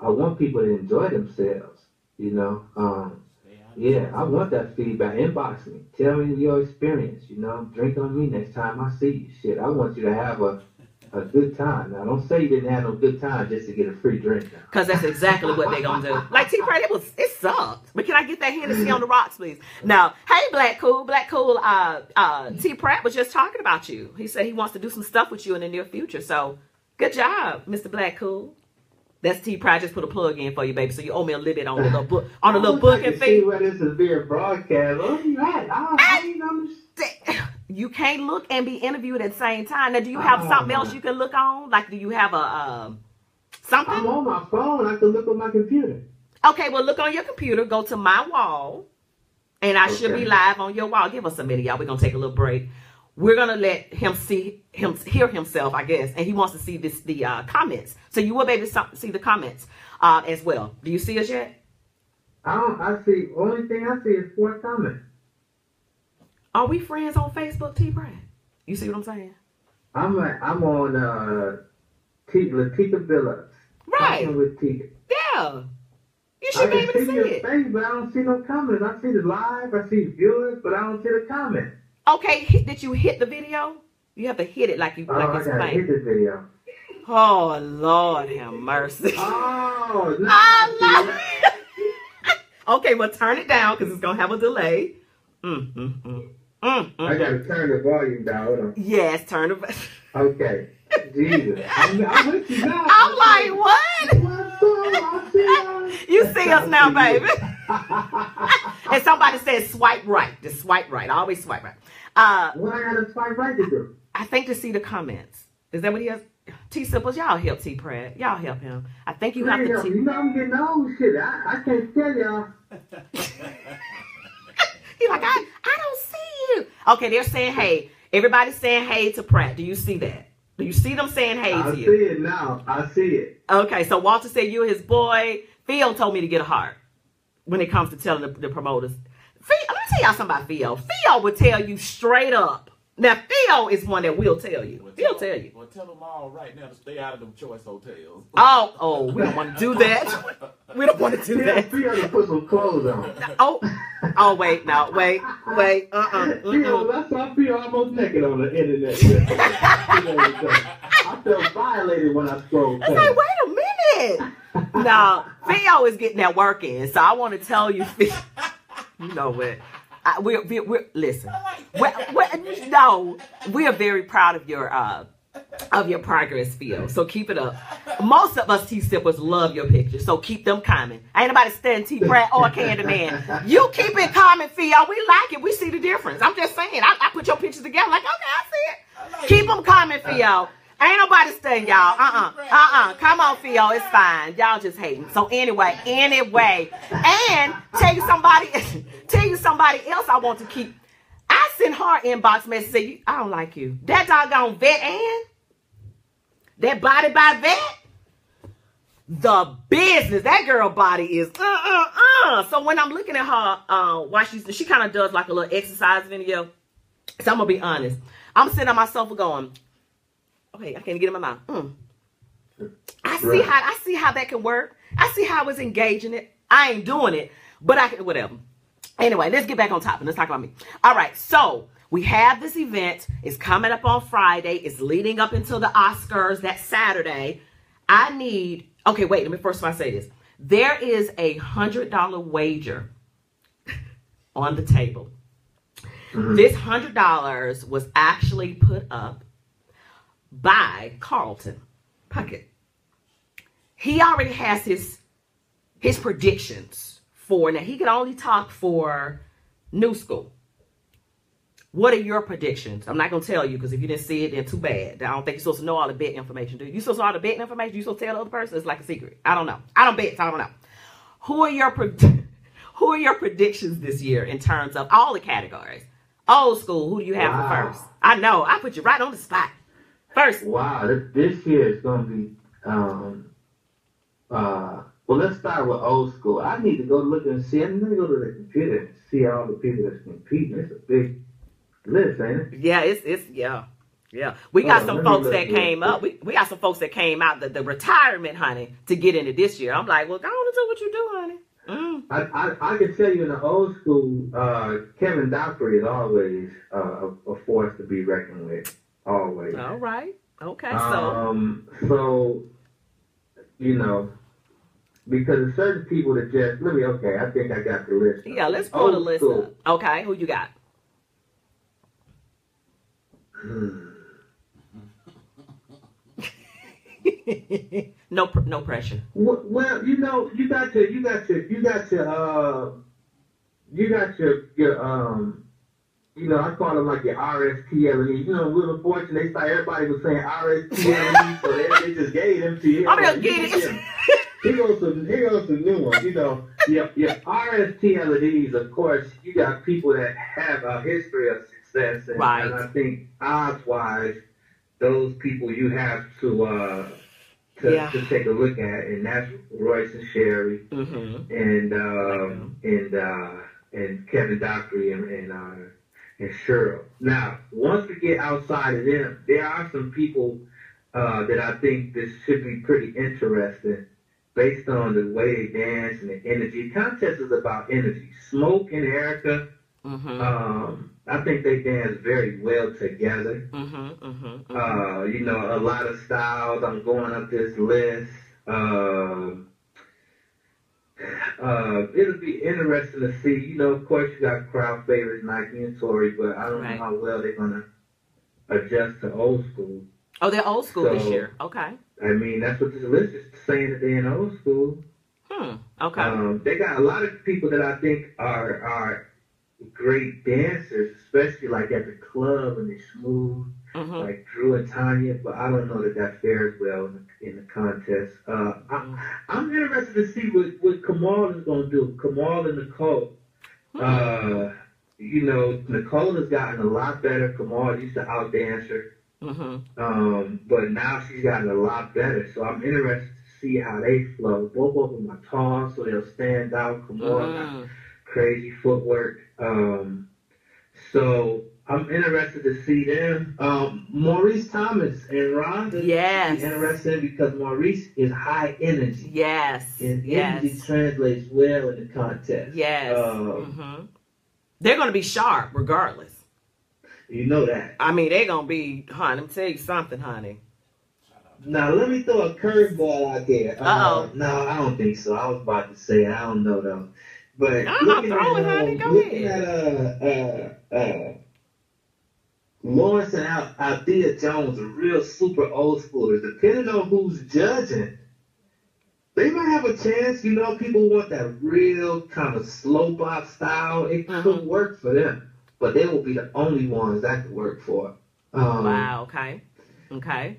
I want people to enjoy themselves. You know, um, yeah, I want that feedback. Inbox me. Tell me your experience. You know, drink on me next time I see you. Shit, I want you to have a a good time. Now, don't say you didn't have no good time just to get a free drink. Because that's exactly what they're gonna do. Like T Pratt, it was it sucked. But can I get that Hennessy on the rocks, please? Now, hey, Black Cool, Black Cool. Uh, uh, T Pratt was just talking about you. He said he wants to do some stuff with you in the near future. So, good job, Mr. Black Cool. That's T Pratt. Just put a plug in for you, baby. So you owe me a little bit on the little book on the little book and fee. See where this is being broadcast. Where you at? I, I didn't understand you can't look and be interviewed at the same time. Now, do you have oh, something else you can look on? Like, do you have a um, something? I'm on my phone. I can look on my computer. Okay, well, look on your computer. Go to my wall, and I okay. should be live on your wall. Give us a minute, y'all. We're gonna take a little break. We're gonna let him see him hear himself, I guess, and he wants to see this the uh, comments. So you will be able to see the comments uh, as well. Do you see us yet? I don't. I see. Only thing I see is four comments. Are we friends on Facebook, T Pratt? You see what I'm saying? I'm like, I'm on uh T Latika Billups. Right. with Tika. Yeah. You should I be able to see, your it. Face, but I don't see no comments. I see the live, I see the viewers, but I don't see the comments. Okay, did you hit the video? You have to hit it like you oh, like I it's playing. hit the video. Oh Lord, have mercy. Oh, no. Nah, okay, well turn it down because it's gonna have a delay. Mm, mm, mm. Mm, mm, I gotta turn the volume down. Yes, turn the. volume. okay. Jesus. I'm, I'm with you now. I'm like, what? you see us now, baby. and somebody said swipe right. Just swipe right. I always swipe right. Uh, what I gotta swipe right to do? I think to see the comments. Is that what he has? T sippers, y'all help T Pratt. Y'all help him. I think you have to. T- you know I'm getting old shit. I, I can't tell y'all. He's like, I, I don't see you. Okay, they're saying hey. Everybody's saying hey to Pratt. Do you see that? Do you see them saying hey I to you? I see it now. I see it. Okay, so Walter said you're his boy. Theo told me to get a heart when it comes to telling the, the promoters. Theo, let me tell y'all something about Theo. Theo would tell you straight up now, Theo is one that will tell you. Well, He'll tell you. Well, tell them all right now to stay out of them choice hotels. Oh, oh, we don't want to do that. we don't want to do that. Theo to put some clothes on. Oh, oh, wait, now, wait, wait, uh-uh. Theo, uh-uh. that's why Theo almost naked on the internet. I felt violated when I scrolled. I like, wait a minute. no, Theo is getting that work in, so I want to tell you, Feo you know what? I, we're, we're, we're, listen. We're, we're, no, we are very proud of your uh, of your progress, Phil. So keep it up. Most of us T sippers love your pictures, so keep them coming. Ain't nobody studying T Pratt or Candy Man. You keep it coming, Phil. We like it. We see the difference. I'm just saying. I, I put your pictures together, like okay, I see it. Keep them coming, Phil. Ain't nobody studying y'all. Uh-uh. Uh-uh. Come on, Phil. It's fine. Y'all just hating. So anyway, anyway. And tell you somebody, tell you somebody else I want to keep. I sent her inbox message say, I don't like you. That doggone vet and that body by vet. The business. That girl body is uh uh uh. So when I'm looking at her, uh, while she's she kind of does like a little exercise video. So I'm gonna be honest. I'm sitting on my sofa going, Okay, I can't get in my mouth. Mm. I see how I see how that can work. I see how it's engaging it. I ain't doing it, but I can whatever. Anyway, let's get back on topic. Let's talk about me. All right, so we have this event. It's coming up on Friday. It's leading up until the Oscars that Saturday. I need okay, wait, let me first of all say this. There is a hundred dollar wager on the table. Mhm. This hundred dollars was actually put up by Carlton Puckett. He already has his his predictions for now. He can only talk for new school. What are your predictions? I'm not gonna tell you because if you didn't see it, then too bad. I don't think you're supposed to know all the bet information, do you? You supposed to know all the bet information? You supposed to tell the other person? It's like a secret. I don't know. I don't bet, so I don't know. Who are your who are your predictions this year in terms of all the categories? Old school, who do you have Wow. for first? I know, I put you right on the spot. First, Wow, this, this year is gonna be um uh well let's start with old school. I need to go look and see I'm gonna go to the computer and see all the people that's competing. It's a big list, ain't it? yeah, it's it's yeah. Yeah, we got Oh, some folks that came up. We, we got some folks that came out the, the retirement, honey, to get into this year. I'm like, well, go on and do what you do, honey. Mm. I, I, I can tell you in the old school, uh, Kevin Dockery is always uh, a, a force to be reckoned with. Always. All right, okay, so Um, so, you know, because certain people that just, let me, okay, I think I got the list. yeah, let's pull the list up. Okay, who you got? Hmm. no, pr- no pressure. Well, well, you know, you got your, you got your, you got your, uh, you got your, your, um, you know, I call them like your RSTLE. You know, Wheel of Fortune, they thought everybody was saying RSTLE, so they, they just gave them to you. I'm gonna get it. Here goes some, here goes some new ones. You know, your, your RSTLEs, of course, you got people that have a history of success. And, Right. and I think odds-wise, those people you have to, uh, to, Yeah. to take a look at, and that's Royce and Sherry, Mm-hmm. and um, and uh, and Kevin Dockery and and, uh, and Cheryl. Now, once we get outside of them, there are some people uh, that I think this should be pretty interesting, based on the way they dance and the energy. Contest is about energy. Smoke and Erica, Mm-hmm. um, I think they dance very well together. Mm-hmm. Mm-hmm. Uh, you know, a lot of styles. I'm going up this list. Um, uh, it'll be interesting to see. You know, of course, you got crowd favorites Nike and Tory, but I don't Right. know how well they're gonna adjust to old school. Oh, they're old school this year. Okay. I mean, that's what this list is saying that they're in old school. Hmm. Okay. Um, they got a lot of people that I think are are great dancers, especially like at the club and they're smooth. mm-hmm. like Drew Tanya, but I don't know that that fares well in the, in the contest. Uh, I, I'm interested to see what, what Kamal is going to do. Kamal and Nicole. Hmm. Uh, you know, Nicole has gotten a lot better. Kamal used to outdance her, Mm-hmm. um, but now she's gotten a lot better. So I'm interested to see how they flow. Both of them are tall, so they'll stand out. Kamal Mm-hmm. crazy footwork. Um, so I'm interested to see them. Um, Maurice Thomas and Rhonda. Yes. Interesting because Maurice is high energy. Yes. And energy Yes. translates well in the contest. Yes. Um, hmm They're going to be sharp regardless. You know that. I mean, they're going to be, honey, let me tell you something, honey. Now let me throw a curveball out there. Uh, no, I don't think so. I was about to say. I don't know though. But I'm looking throwing, honey. um, Go ahead. at uh, uh, uh, Lawrence and Al- Althea Jones are real super old schoolers. Depending on who's judging, they might have a chance. You know, people want that real kind of slow bop style. It Mhm. could work for them, but they will be the only ones that could work for. Um, wow. Okay. Okay.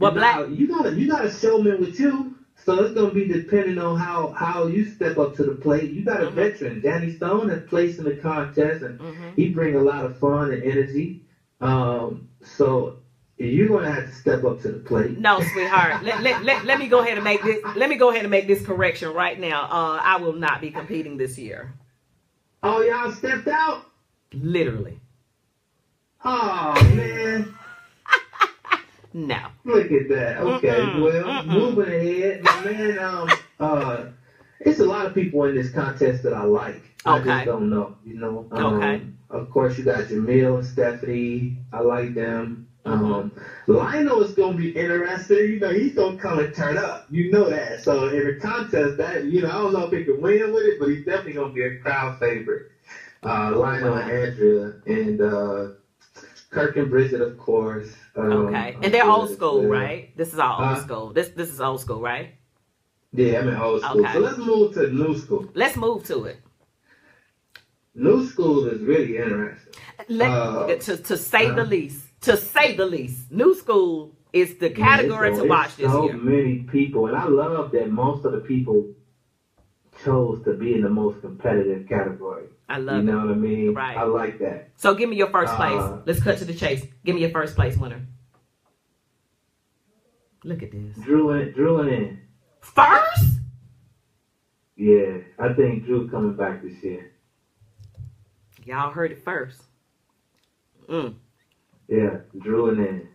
Well, black. you got a, you got a showman with you, so it's gonna be depending on how how you step up to the plate. You got a Mhm. veteran, Danny Stone, that placed in the contest, and hmm he bring a lot of fun and energy. Um, so you're gonna have to step up to the plate. No, sweetheart. let, let, let, let me go ahead and make this. Let me go ahead and make this correction right now. Uh, I will not be competing this year. Oh, y'all stepped out. Literally. Oh man, No. look at that. Okay, Mm-mm, well, mm-mm. moving ahead, but man. Um, uh, it's a lot of people in this contest that I like. Okay. I just don't know, you know. Um, Okay. Of course, you got Jamil and Stephanie. I like them. Um, Lionel is gonna be interesting. You know, he's gonna come and turn up. You know that. So in the contest, that you know, I don't know if he can win with it, but he's definitely gonna be a crowd favorite. uh, Lionel and Andrea, and uh, Kirk and Bridget, of course. Um, Okay, and they're old school, well. right? This is all old Huh? school. This this is old school, right? Yeah, I'm in old school. Okay. So let's move to new school. Let's move to it. New school is really interesting. Let, Uh, to to say the uh, least. To say the least. New school is the category It's to watch this so year. many people, and I love that most of the people chose to be in the most competitive category. I love. You know it. what I mean? Right. I like that. So give me your first place. Uh, Let's cut to the chase. Give me your first place winner. Look at this. Drew in, Drew in. First? Yeah, I think Drew coming back this year. Y'all heard it first. Mm. Yeah, Drew in.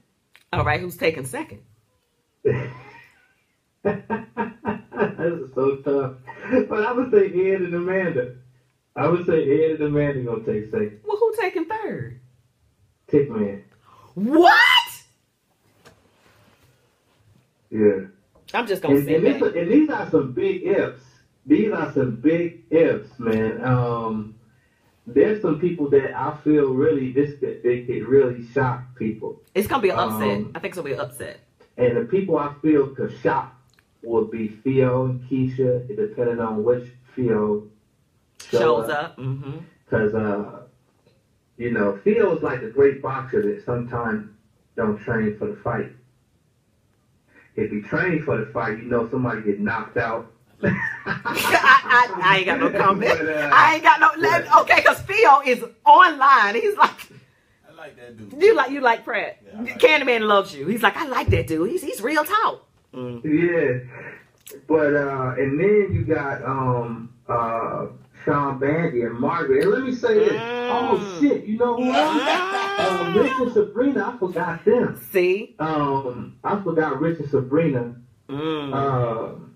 All right, who's taking second? this is so tough. But I would say Ed and Amanda. I would say Ed and Amanda gonna take second. Well, who taking third? Tick man. What? Yeah. I'm just gonna And, say and, this, that. and these are some big ifs. These are some big ifs, man. Um, there's some people that I feel really this could they could really shock people, It's gonna be an upset. um, I think it's gonna be an upset. and the people I feel could shock would be Theo and Keisha, depending on which Theo Shows up. Mm-hmm. Because, uh, you know, Theo is like a great boxer that sometimes don't train for the fight. If he trained for the fight, you know somebody get knocked out. I, I, I ain't got no comment. But, uh, I ain't got no. Let, okay, because Theo is online. He's like, I like that dude. you like you like Pratt. Yeah, like Candyman loves you. He's like, I like that dude. He's he's real talk. Mm. Yeah. But, uh, and then you got, um, uh, Sean Bandy and Margaret. And let me say this. Mm. Oh, shit. You know who else? Um, Rich and Sabrina. I forgot them. See. Um, I forgot Rich and Sabrina. Mm. Um,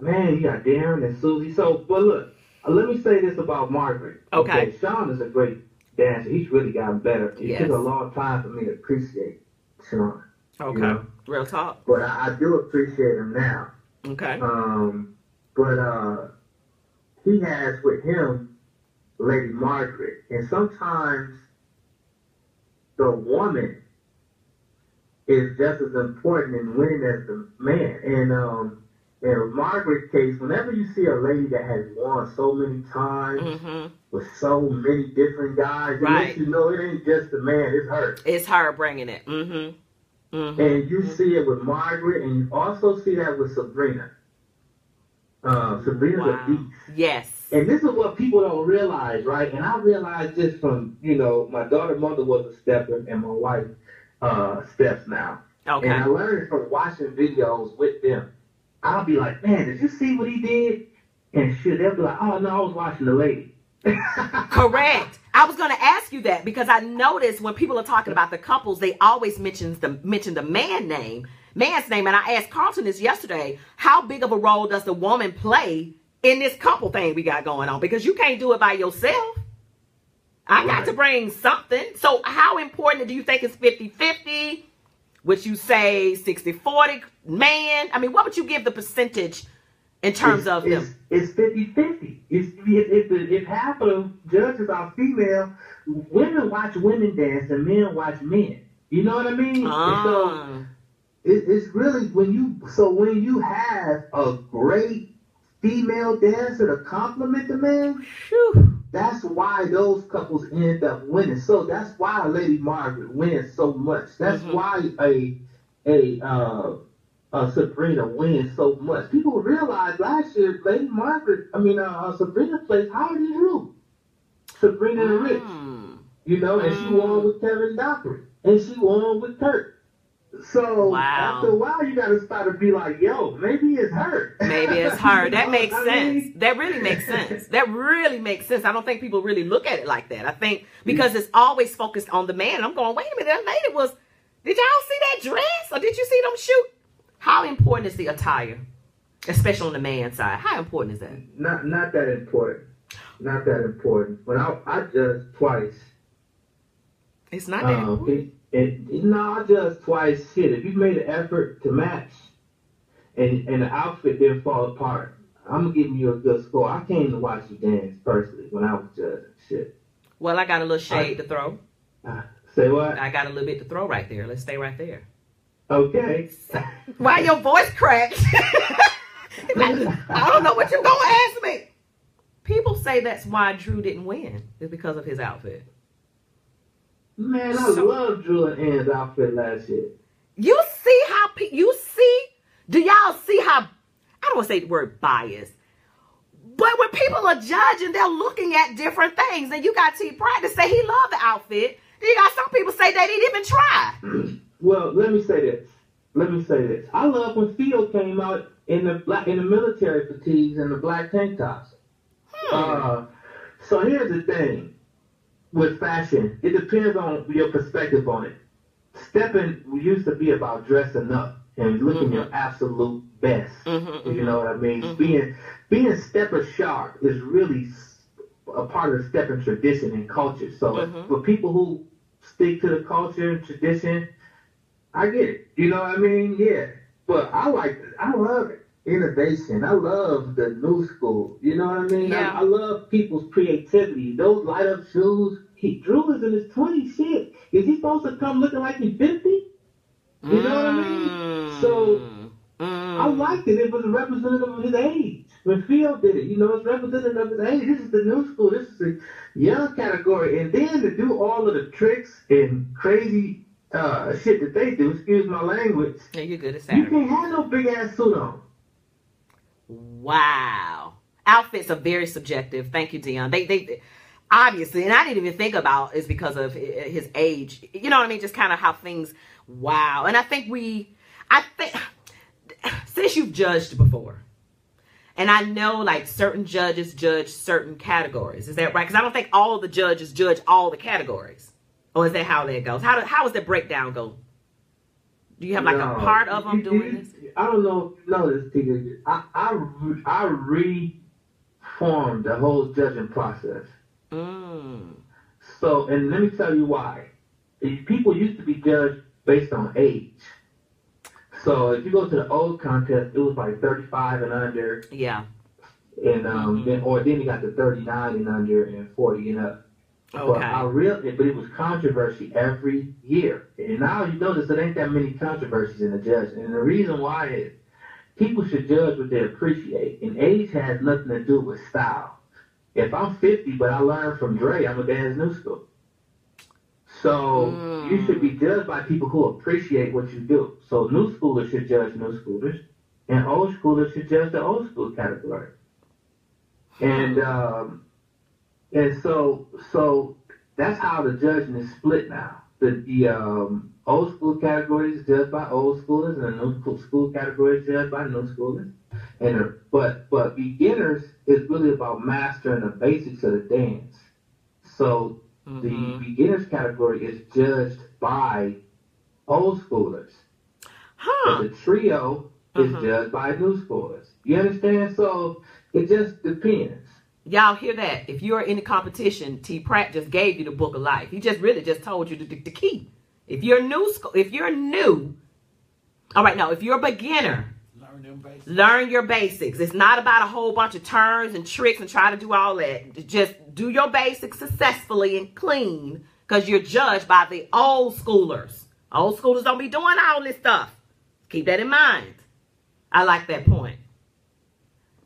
man, you got Darren and Susie. So, but look, uh, let me say this about Margaret. Okay. Sean is a great dancer. He's really gotten better. It Yes. took a long time for me to appreciate Sean, okay. know. Real talk. but I, I do appreciate him now. Okay. Um, but uh, he has with him Lady Margaret, and sometimes the woman is just as important in winning as the man. And um, in Margaret's case, whenever you see a lady that has won so many times Mm-hmm. with so many different guys, it Right. you know it ain't just the man; it's her. It's her bringing it. Mm-hmm. Mm-hmm. And you see it with Margaret, and you also see that with Sabrina. Uh, Sabrina's Wow. a beast. Yes. And this is what people don't realize, right? And I realized this from, you know, my daughter mother was a stepper and my wife uh steps now. Okay. And I learned from watching videos with them. I'll be like, man, did you see what he did? And shit, they'll be like, oh no, I was watching the lady. Correct. I was going to ask you that because I noticed when people are talking about the couples, they always mentions the mention the man name, man's name, and I asked Carlton this yesterday. How big of a role does the woman play in this couple thing we got going on? Because you can't do it by yourself. I got to bring something. So, how important do you think is 50 50? Would you say 60 40 man? I mean, what would you give the percentage in terms it's, of it's, them? It's 50-50. If, if, if half of judges are female, women watch women dance and men watch men. You know what I mean? And so Ah, it, it's really when you so when you have a great female dancer to compliment the man, phew. That's why those couples end up winning. So that's why Lady Margaret wins so much. That's Mhm. why a a uh, uh, Sabrina wins so much. People realize last year Lady Margaret, I mean uh, uh, Sabrina placed higher than Drew. Sabrina and Rich, Mm. you know, and she won with Kevin Dockery, and she won with Kurt. So Wow. after a while, you gotta start to be like, "Yo, maybe it's her." Maybe it's her. That makes I mean? sense. That really makes sense. That really makes sense. I don't think people really look at it like that. I think because it's always focused on the man. I'm going, wait a minute, that lady was. Did y'all see that dress, or did you see them shoot? How important is the attire, especially on the man side? How important is that? Not not that important. Not that important. When I I judged twice. It's not that Um, important. It, it, no, I judged twice. Shit, if you made an effort to match, and and the outfit didn't fall apart, I'm giving you a good score. I came to watch you dance personally when I was judging shit. Well, I got a little shade to throw. Uh, say what? I got a little bit to throw right there. Let's stay right there. Okay. Why your voice cracked? I don't know what you're gonna ask me. People say that's why Drew didn't win, is because of his outfit. Man, I So- love and Ann's outfit last year. You see how pe- you see? Do y'all see how? I don't want to say the word bias, but when people are judging, they're looking at different things. And you got T. Pratt to say he loved the outfit. Then you got some people say they didn't even try. Well, let me say this. Let me say this. I love when Field came out in the black in the military fatigues and the black tank tops. Hmm. Uh, so here's the thing with fashion. It depends on your perspective on it. Stepping used to be about dressing up and looking your absolute best. Mhm, you know what I mean? Mhm. Being being stepper sharp is really a part of the stepping tradition and culture. So Mhm. for people who stick to the culture and tradition, I get it. You know what I mean? Yeah. But I like I love it. Innovation. I love the new school. You know what I mean? Yeah. I, I love people's creativity. Those light up shoes. He Drew is in his twenties. Shit. Is he supposed to come looking like he's fifty? You know what I mean? So, Mm. I liked it. It was representative of his age. When Phil did it, you know, it's representative of his age. This is the new school. This is the young category. And then to do all of the tricks and crazy uh, shit that they do, excuse my language, Yeah, you're good at you can't have no big ass suit on. Wow. Outfits are very subjective. Thank you, Dion. They, they, obviously, and I didn't even think about is because of his age. You know what I mean? Just kind of how things. Wow. And I think we, I think, since you've judged before, and I know like certain judges judge certain categories. Is that right? Because I don't think all the judges judge all the categories. Or is that how that goes? How, do, how does the breakdown go? Do you have like No. a part of them doing this? I don't know know this, Tigger. I, I, I reformed the whole judging process. Mm. So, and let me tell you why. These People used to be judged based on age. So if you go to the old contest, it was like 35 and under, Yeah. and um, Mhm. then or then you got the 39 and under and 40 and up. Okay. But I real, but it was controversy every year, and now you notice there ain't that many controversies in the judge. And the reason why is people should judge what they appreciate, and age has nothing to do with style. If I'm 50, but I learned from Dre, I'm a dance new school. So Mm. you should be judged by people who appreciate what you do. So new schoolers should judge new schoolers, and old schoolers should judge the old school category. And um, and so so that's how the judging is split now. The the um, old school category is judged by old schoolers, and the new school- school category is judged by new schoolers. And uh, but but beginners is really about mastering the basics of the dance. So the Mhm. beginners category is judged by old schoolers. Huh. But the trio is Mhm. judged by new schoolers. You understand? So it just depends. Y'all hear that? If you're in the competition, T. Pratt just gave you the book of life. He just really just told you the, the, the key. If you're new, school, if you're new, all right. Now, if you're a beginner, Learn them basics. learn your basics. It's not about a whole bunch of turns and tricks and try to do all that. Just do your basics successfully and clean, because you're judged by the old schoolers. Old schoolers don't be doing all this stuff. Keep that in mind. I like that point.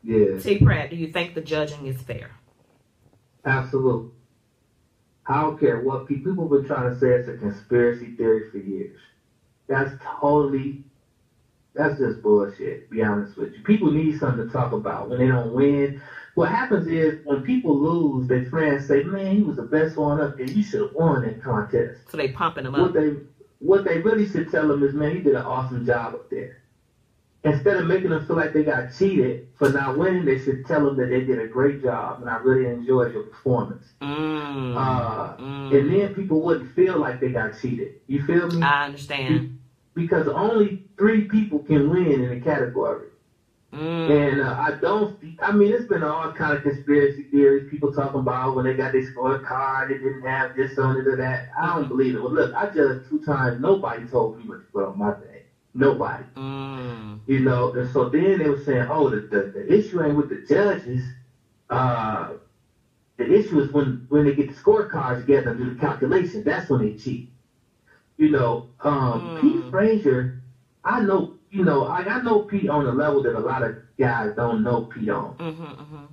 Yeah. T. Pratt, do you think the judging is fair? Absolutely. I don't care what people, people have been trying to say it's a conspiracy theory for years. That's totally, that's just bullshit, to be honest with you. People need something to talk about when they don't win. What happens is when people lose, their friends say, man, he was the best one up there. You should have won that contest. So they pumping them What up. they, what they really should tell them is, man, he did an awesome job up there. Instead of making them feel like they got cheated for not winning, they should tell them that they did a great job and I really enjoyed your performance. Mm, Uh, mm. and then people wouldn't feel like they got cheated. You feel me? I understand. Because only three people can win in a category. Mm. And uh, I don't, I mean, it's been all kind of conspiracy theories. People talking about when they got their scorecard, it didn't have this on it or that. I don't believe it. Well, look, I judged two times. Nobody told me what to put on my thing. Nobody. Mm. You know, and so then they were saying, oh, the, the, the issue ain't with the judges. Uh, the issue is when, when they get the scorecards together and do the calculations. That's when they cheat. You know, um, Mm. Pete Frazier, I know, you know, I, I know Pete on a level that a lot of guys don't know Pete on. Mm-hmm, mm-hmm.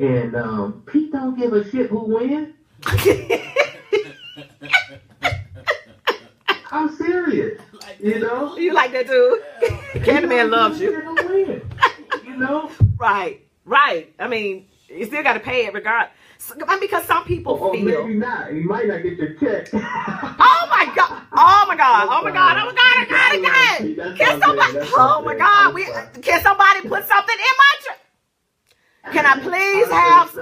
And um, Pete don't give a shit who wins. I'm serious. You know? you like that dude? Candyman loves you. He don't win. You know? Right, right. I mean, you still got to pay it regard. S- I mean, because some people Or, or feel. maybe not. You might not get your check. Oh my god! Oh my god! Oh my god! Oh my god! I got it! Got Can somebody? Oh my god! We can somebody put something in my. Tr- can I please have?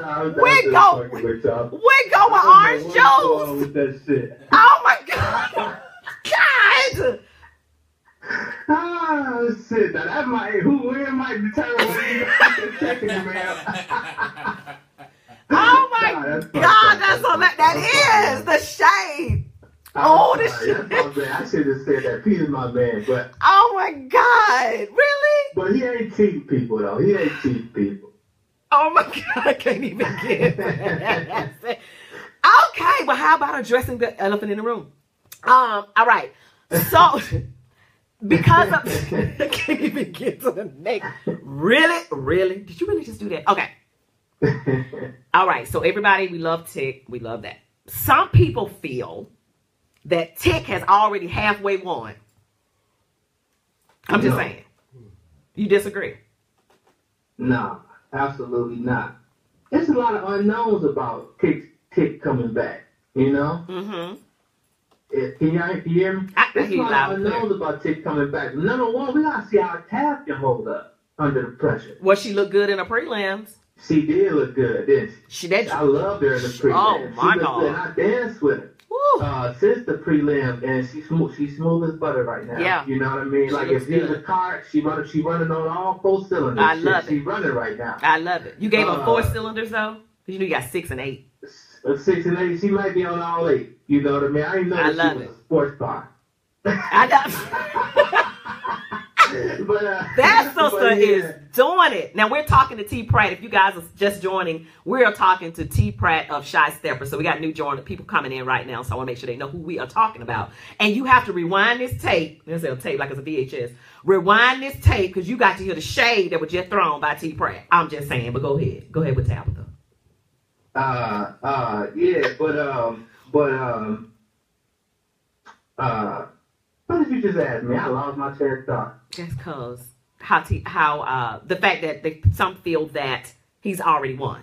We go. fucking with y'all. We go with orange don't know what's juice. Oh my god! God! Ah, shit. Now that might, who win might determine whether you got the check in the mail. Oh my Nah, that's god! That's all that that is the shade. Oh, this sorry. shit. That's my man. I should have said that. Peter's my man, but Oh my god! Really? but he ain't cheating people though. He ain't cheating people. Oh my god! I can't even get it. Okay, but how about addressing the elephant in the room? Um, all right. So, because of I can't even get to the next. Really, really? Did you really just do that? Okay. All right. So everybody, we love Tick. We love that. Some people feel that Tick has already halfway won. I'm just saying. You disagree? no, absolutely not. There's a lot of unknowns about Tick Tick coming back. You know, Mm-hmm. It- can y'all can you hear me? I- There's a lot of unknowns about Tick coming back. Number one, we gotta see how Tab can hold up under the pressure. Well, she looked good in her prelims. She did look good, didn't she? She that. I loved her in the prelim. Oh, my looked God. good, I danced with her. Woo. uh, since the prelim, and she's smooth. She's smooth as butter right now. Yeah. you know what I mean. She like if she's good. a car, she running. She running on all four cylinders. I Shit, love it. She running right now. I love it. You gave her four Uh, cylinders though, 'Cause you know you got six and eight. Six and eight, she might be on all eight. You know what I mean? I didn't know I that love she was it. a sports car. I know. but uh, That sister but, is doing it. Now we're talking to T Pratt. If you guys are just joining, we're talking to T Pratt of Chi Stepper. So we got new join people coming in right now. So I want to make sure they know who we are talking about. And you have to rewind this tape. Say a tape like it's a VHS. Rewind this tape because you got to hear the shade that was just thrown by T Pratt. I'm just saying, but go ahead. Go ahead with Tabitha. Uh, uh, yeah, but um, but um, uh, what did you just ask me? I lost my train of thought. Just cause how T, how uh the fact that they, some feel that he's already won.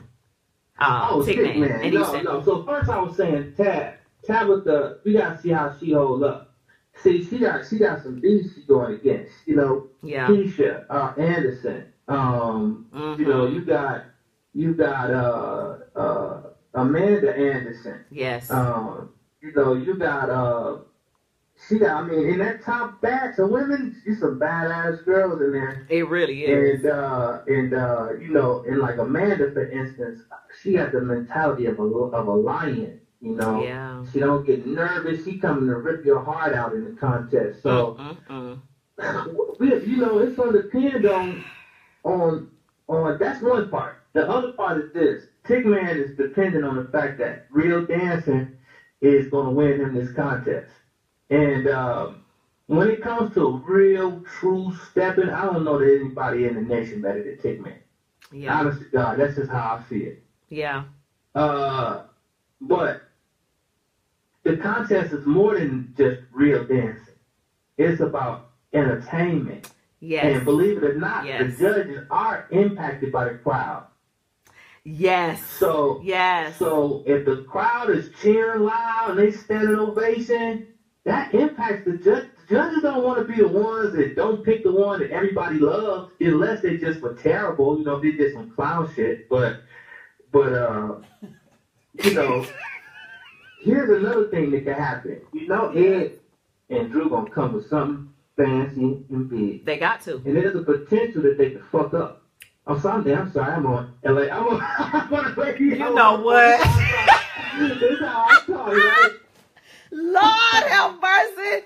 Uh, Oh, Tick Man. man. And he No, said, no. So first I was saying Tab. Tabitha, we gotta see how she hold up. See, she got she got some beats she going against. You know, yeah. Keisha uh, Anderson. Um, Mhm. you know, you got you got uh uh Amanda Anderson. Yes. Um, you know, you got uh she got I mean in that top batch of women, she's some badass girls in there. it really is. And uh, and uh, you know, and like Amanda, for instance, she has the mentality of a of a lion. You know, Yeah. she don't get nervous. She coming to rip your heart out in the contest. So, Mm-mm-mm. you know, it's gonna depend on on on. That's one part. The other part is this: Tigman is dependent on the fact that real dancing is gonna win him this contest. And um, when it comes to real, true stepping, I don't know that anybody in the nation better than Tigman. yeah. Honest to God, that's just how I see it. Yeah. Uh, but the contest is more than just real dancing. It's about entertainment. Yes. And believe it or not, Yes. the judges are impacted by the crowd. Yes. So, Yes. so if the crowd is cheering loud and they standing ovation, that impacts the judge. Judges don't want to be the ones that don't pick the one that everybody loves, unless they just were terrible. You know, they did some clown shit. But, but uh, you know, here's another thing that can happen. You know, Ed and Drew gonna come with something fancy and big, they got to. and there's a potential that they could fuck up. I'm sorry, I'm sorry, I'm on LA. I'm on, I'm on. You know what? this is how I talk, right? Lord have mercy.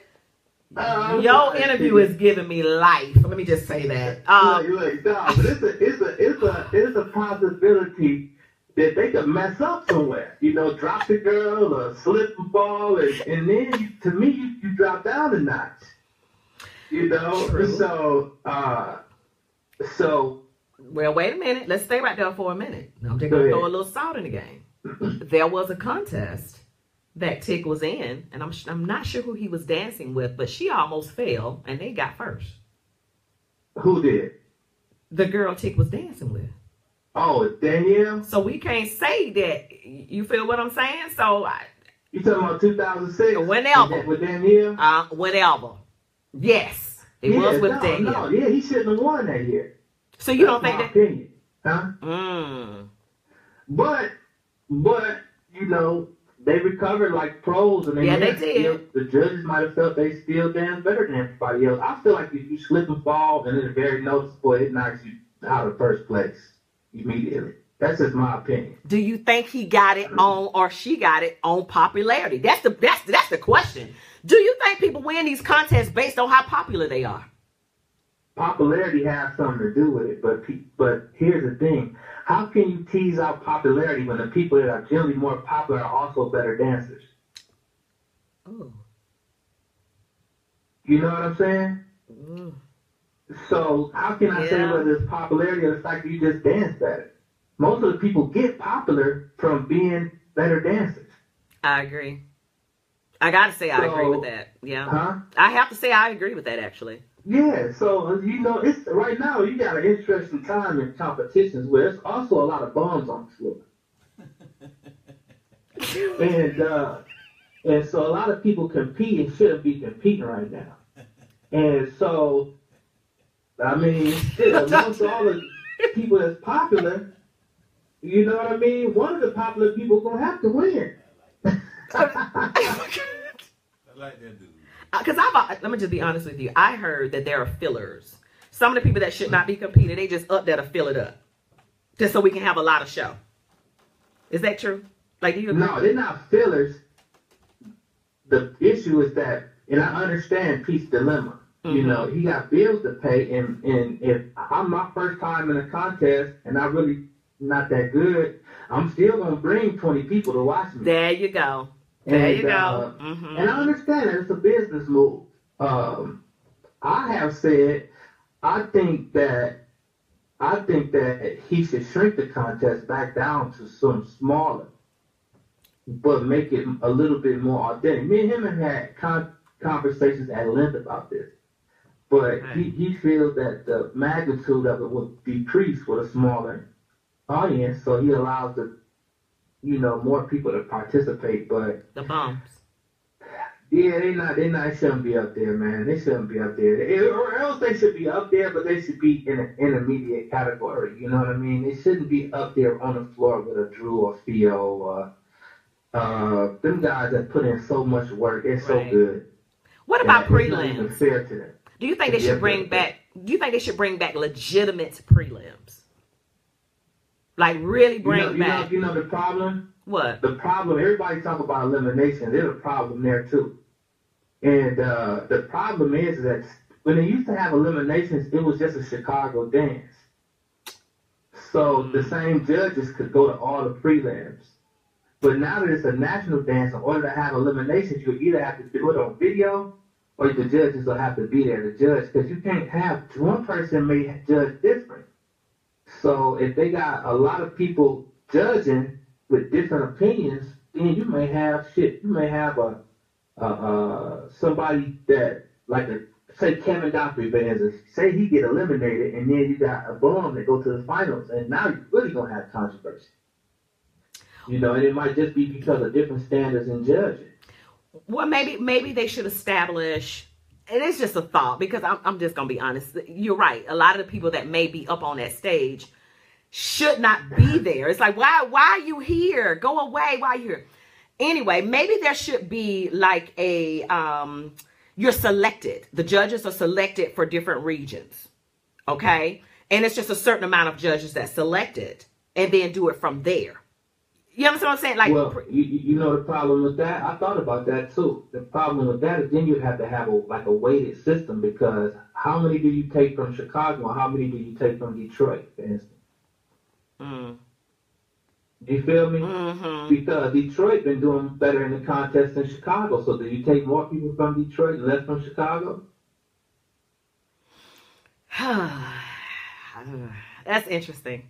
Uh, Your interview is giving me life. Let me just say that. Um, look, look, no, but it's a, it's a, it's a, it's a possibility that they could mess up somewhere. You know, drop the girl or slip and fall, and, and then you, to me, you, you drop down a notch. You know, True. so, uh, so well, wait a minute. Let's stay right there for a minute. I'm just gonna throw a little salt in the game. there was a contest that Tick was in, and I'm I'm not sure who he was dancing with, but she almost fell, and they got first. who did? The girl Tick was dancing with. Oh, Danielle. So we can't say that. You feel what I'm saying? So, I, You talking about 2006? Whenever. With, with Danielle? uh, whatever. Yes, it was with no, Daniel. No, yeah, he shouldn't have won that year. So you don't think my that? opinion, huh? Mm. But, but you know, they recovered like pros, and they Yeah, they did. know, the judges might have felt they still dance better than everybody else. I feel like if you slip and fall, and it's very noticeable, it knocks you out of first place immediately. That's just my opinion. Do you think he got it on, or she got it on popularity? That's the that's that's the question. Do you think people win these contests based on how popular they are? Popularity has something to do with it, but pe- but here's the thing: how can you tease out popularity when the people that are generally more popular are also better dancers? Oh. You know what I'm saying? Mm. So how can I say Yeah. whether it's popularity or the fact that you just dance better? Most of the people get popular from being better dancers, I agree. I gotta say I agree with that. Yeah, huh? I have to say I agree with that actually. Yeah. So you know, it's right now you got an interesting time in competitions where there's also a lot of bombs on the floor, and uh, and so a lot of people compete and shouldn't be competing right now, and so I mean, shit, amongst all the people that's popular, you know what I mean? One of the popular people gonna have to win. I like that dude. Because I've uh, let me just be honest with you. I heard that there are fillers. Some of the people that should not be competing, they just up there to fill it up, just so we can have a lot of show. Is that true? Like, do you agree? No, they're not fillers. The issue is that, and I understand Pete's dilemma. You Mhm. know, he got bills to pay, and and if I'm my first time in a contest and I really not that good, I'm still gonna bring 20 people to watch me. There you go. There And, you go. uh, hmm And I understand that it's a business move. Um, I have said, I think that, I think that he should shrink the contest back down to some smaller, but make it a little bit more authentic. Me and him have had con- conversations at length about this, but he, he feels that the magnitude of it will decrease with a smaller audience, so he allows the, you know, more people to participate, but. The bumps. Yeah, they not they not shouldn't be up there, man. They shouldn't be up there. They- or else they should be up there, but they should be in an intermediate category. You know what I mean? They shouldn't be up there on the floor with a Drew or Theo or uh them guys that put in so much work. They're so good. What about it's prelims? fair to them. Do you think they should bring back? Do you think they should bring back legitimate prelims? Like really You bring know, you know, back. you know the problem. what? the problem everybody talk about elimination. There's a problem there too. And uh, the problem is that when they used to have eliminations it was just a chicago dance. So the same judges could go to all the prelims. But now that it's a national dance in order to have eliminations you either have to do it on video or the judges will have to be there to judge. Because you can't have one person may judge different so if they got a lot of people judging with different opinions, then you may have shit. You may have a, a, uh somebody that like a say Kevin Dockery, for instance, say he get eliminated, and then you got a bum that go to the finals, and now you're really gonna have controversy. You know, and it might just be because of different standards in judging. Well, maybe maybe they should establish. And it's just a thought because I'm, I'm just gonna be honest. You're right. A lot of the people that may be up on that stage should not be there. It's like why why are you here? Go away. Why are you here? Anyway, maybe there should be like a um you're selected. The judges are selected for different regions. Okay? And it's just a certain amount of judges that selected and then do it from there. You understand what I'm saying? Like, well, you, you know the problem with that. I thought about that too. The problem with that is then you have to have a like a weighted system because how many do you take from Chicago and how many do you take from Detroit, for instance? mm, Do you feel me? hmm Because Detroit been doing better in the contest than Chicago. So do you take more people from Detroit and less from Chicago? that's interesting.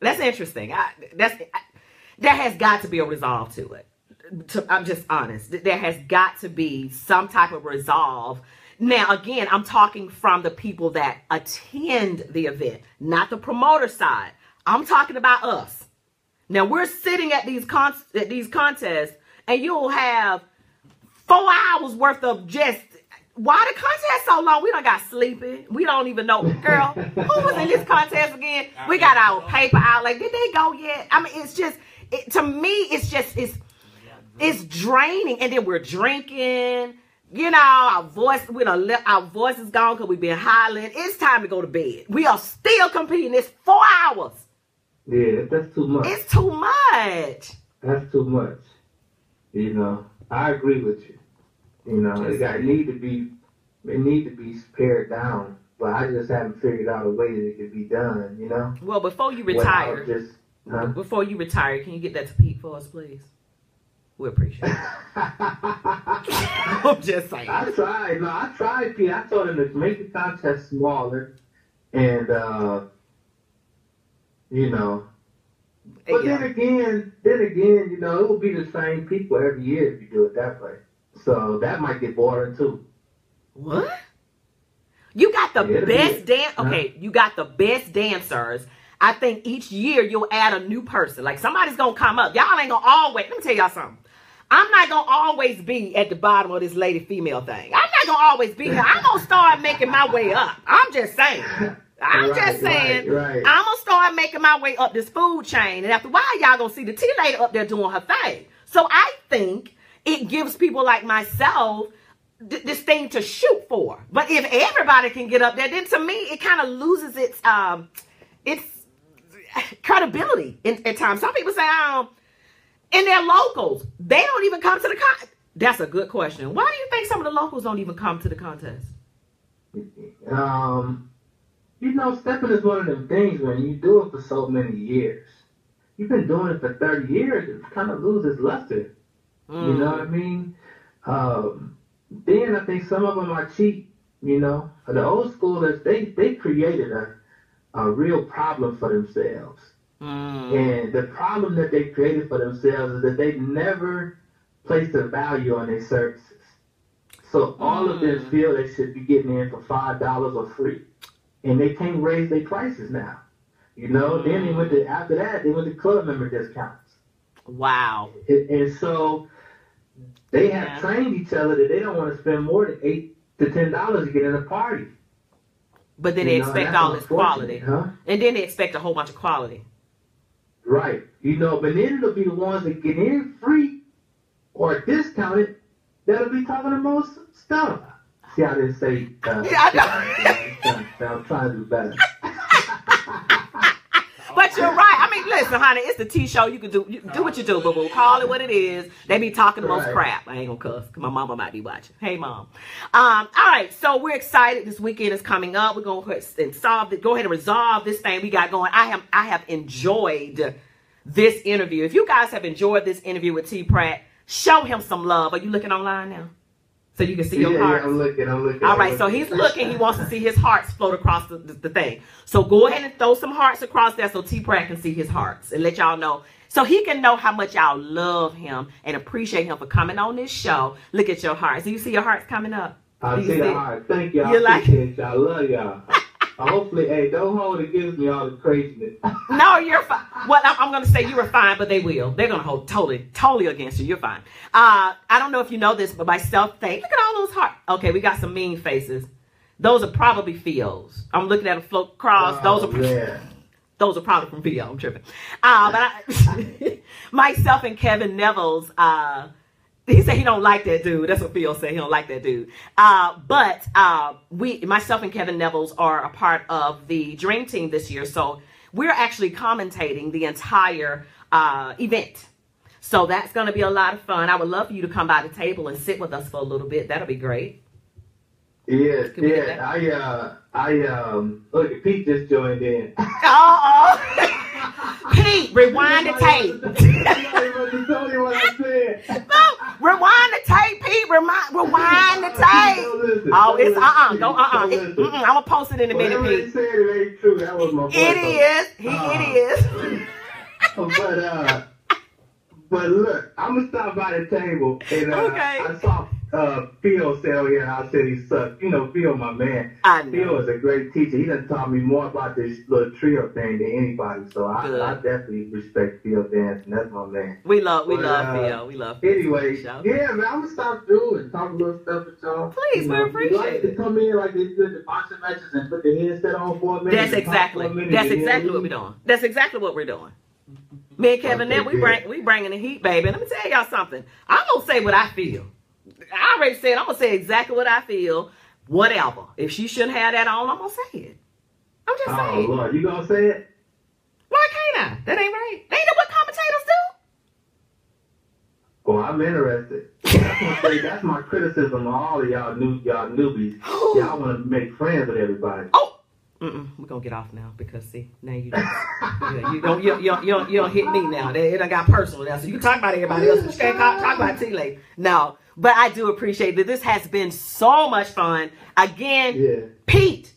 That's interesting. I, that's I, there has got to be a resolve to it. To, I'm just honest. There has got to be some type of resolve. Now, again, I'm talking from the people that attend the event, not the promoter side. I'm talking about us. Now we're sitting at these con- at these contests, and you'll have four hours worth of just why the contest so long? We don't got sleeping. We don't even know. Girl, who was in this contest again? We got our paper out. Like, did they go yet? I mean, it's just it, to me, it's just it's it's draining. And then we're drinking. You know, our voice, we don't let our voice is gone because we've been hollering. It's time to go to bed. We are still competing. It's four hours. Yeah, that's too much. It's too much. That's too much. You know, I agree with you. You know, it got need to be it need to be pared down. But I just haven't figured out a way that it could be done. You know, Well, before you retire, Just, huh? before you retire, can you get that to Pete for us, please? We appreciate it. I'm just saying. I tried. No, I tried, Pete. I told him to make the contest smaller, and uh, you know. But Yeah. then again, then again, you know, it will be the same people every year if you do it that way. So that might get boring too. What? You got the it'll best be- dance. Okay, you got the best dancers. I think each year you'll add a new person. Like somebody's gonna come up. Y'all ain't gonna always. Let me tell y'all something. I'm not gonna always be at the bottom of this lady female thing. I'm not gonna always be here. I'm gonna start making my way up. I'm just saying. I'm Right, just saying. right, right. I'm gonna start making my way up this food chain, and after a while, y'all gonna see the tea lady up there doing her thing. So I think it gives people like myself th- this thing to shoot for. But if everybody can get up there, then to me it kind of loses its um its credibility in, at times. Some people say, um, and they're locals. They don't even come to the con. That's a good question. Why do you think some of the locals don't even come to the contest? Um, you know, stepping is one of them things when you do it for so many years. You've been doing it for 30 years, it kind of loses luster. You know what I mean? Um, then I think some of them are cheap. You know, the old schoolers they they created a a real problem for themselves, Mm. and the problem that they created for themselves is that they never placed a value on their services. So all of them Mm. feel they should be getting in for five dollars or free, and they can't raise their prices now. You know, then they went to after that they went to club member discounts. Wow. And, and so they have trained each other that they don't want to spend more than eight to ten dollars to get in a party. But then they know, expect that's all this quality. Huh? And then they expect a whole bunch of quality. Right. You know, but then it'll be the ones that get in free or discounted that'll be talking the most stuff. See, I didn't say. Uh, Yeah, I know. I'm trying to do better. But you're right. Listen, honey, it's the T show. You can do you can do what you do, but we'll call it what it is. They be talking the most crap. I ain't gonna cuss. 'cause my mama might be watching. Hey, mom. Um, all right, so we're excited. This weekend is coming up. We're gonna and solve it. Go ahead and resolve this thing we got going. I have I have enjoyed this interview. If you guys have enjoyed this interview with T Pratt, show him some love. Are you looking online now? So you can see Yeah, your yeah, heart. I'm looking. I'm looking. All I'm right, so he's looking. He wants to see his hearts float across the, the, the thing. So go ahead and throw some hearts across there so T Pratt can see his hearts and let y'all know. So he can know how much y'all love him and appreciate him for coming on this show. Look at your hearts. Do you see your hearts coming up? I see the heart. Thank y'all. You like- appreciate y'all. Love y'all. Hopefully, hey, don't hold it against me all the craziness. No, you're fine. Well, I'm, I'm going to say you were fine, but they will. They're going to hold totally, totally against you. You're fine. Uh, I don't know if you know this, but my self thing. Look at all those hearts. Okay, we got some mean faces. Those are probably Theo's. I'm looking at a float those Oh, are man. those are probably from Theo. I'm tripping. Uh, but I, myself and Kevin Neville's, uh, he said he don't like that dude. That's what Phil said. He don't like that dude. Uh, but uh, we, myself and Kevin Neville's, are a part of the Dream Team this year. So we're actually commentating the entire uh, event. So that's going to be a lot of fun. I would love for you to come by the table and sit with us for a little bit. That'll be great. Yeah, Can we get yeah. I uh, I um, look, Pete just joined in. Oh, Pete, rewind the tape. Tell me what I said. No, rewind the tape, Pete. Remind, rewind the tape. Oh, it's uh uh Go uh uh I'm gonna post it in a minute, Pete. said, it ain't true. That was my. It is. He, Uh, it is. but uh, but look, I'm gonna stop by the table and uh, Okay. I saw uh Phil say, "Oh yeah," I said he sucked. You know, Phil, my man. I know. Phil is a great teacher. He done taught me more about this little trio thing than anybody. So I, I definitely respect Phil dancing. That's my man. We love, we But, love uh, Phil. We love Phil. Anyway, yeah, man, I'm gonna stop through and talk a little stuff with y'all. Please, You we know, appreciate you like it. to come in like they did the boxing matches and put the headset on for a minute. That's exactly. minute That's exactly what we're doing. That's exactly what we're doing. Me and Kevin, Okay, then we bring we bringing the heat, baby. Let me tell y'all something. I'm gonna say what I feel. I already said I'm gonna say exactly what I feel. Whatever. If she shouldn't have that on, I'm gonna say it. I'm just Oh saying. Lord, you gonna say it? Why can't I? That ain't right. Ain't that what commentators do? Well, I'm interested. That's my, say, that's my criticism of all of y'all new y'all newbies. Y'all want to make friends with everybody. Oh. Mm-mm, we're gonna get off now because see now you yeah, you don't you, you, you, don't- you don't hit me now. They- It done got personal now. So you can talk about everybody else, but you can't talk, talk about T Lake. No, but I do appreciate that. This has been so much fun. Again, Yeah. Pete,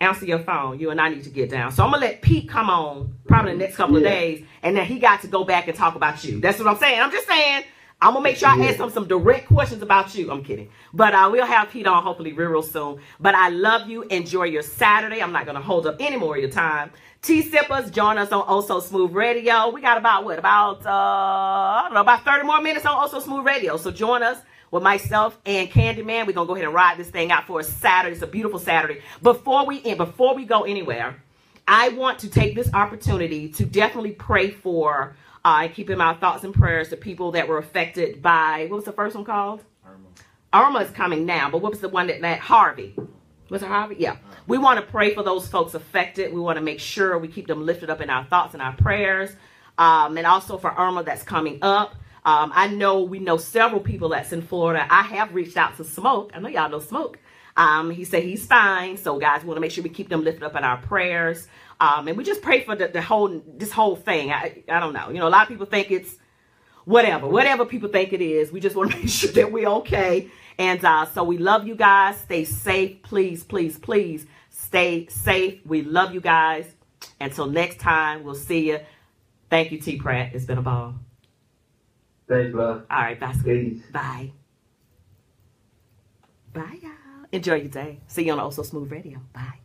answer your phone. You and I need to get down. So I'm gonna let Pete come on probably the next couple of days, and then he got to go back and talk about you. That's what I'm saying. I'm just saying. I'm gonna make sure I ask him some direct questions about you. I'm kidding, but uh, we'll have Pete on hopefully real, real soon. But I love you. Enjoy your Saturday. I'm not gonna hold up any more of your time. T Sippers, join us on Also Smooth Radio. We got about what about uh I don't know about 30 more minutes on Also Smooth Radio. So join us with myself and Candyman. We're gonna go ahead and ride this thing out for a Saturday. It's a beautiful Saturday. Before we end, before we go anywhere, I want to take this opportunity to definitely pray for uh, and keep in my thoughts and prayers to people that were affected by what was the first one called? Irma is coming now, but what was the one that, that Harvey? Was it Harvey? Yeah. We want to pray for those folks affected. We want to make sure we keep them lifted up in our thoughts and our prayers. Um, and also for Irma that's coming up. Um, I know we know several people that's in Florida. I have reached out to Smoke. I know y'all know Smoke. Um, he said he's fine. So guys, we want to make sure we keep them lifted up in our prayers. Um, and we just pray for the, the whole this whole thing. I I don't know. You know, a lot of people think it's whatever, whatever people think it is. We just want to make sure that we're okay. And uh, so we love you guys. Stay safe. Please, please, please stay safe. We love you guys. Until next time, we'll see you. Thank you, T. Pratt. It's been a ball. Thanks, love. All right, bye. Peace. Bye. Bye, y'all. Enjoy your day. See you on Also Smooth Radio. Bye.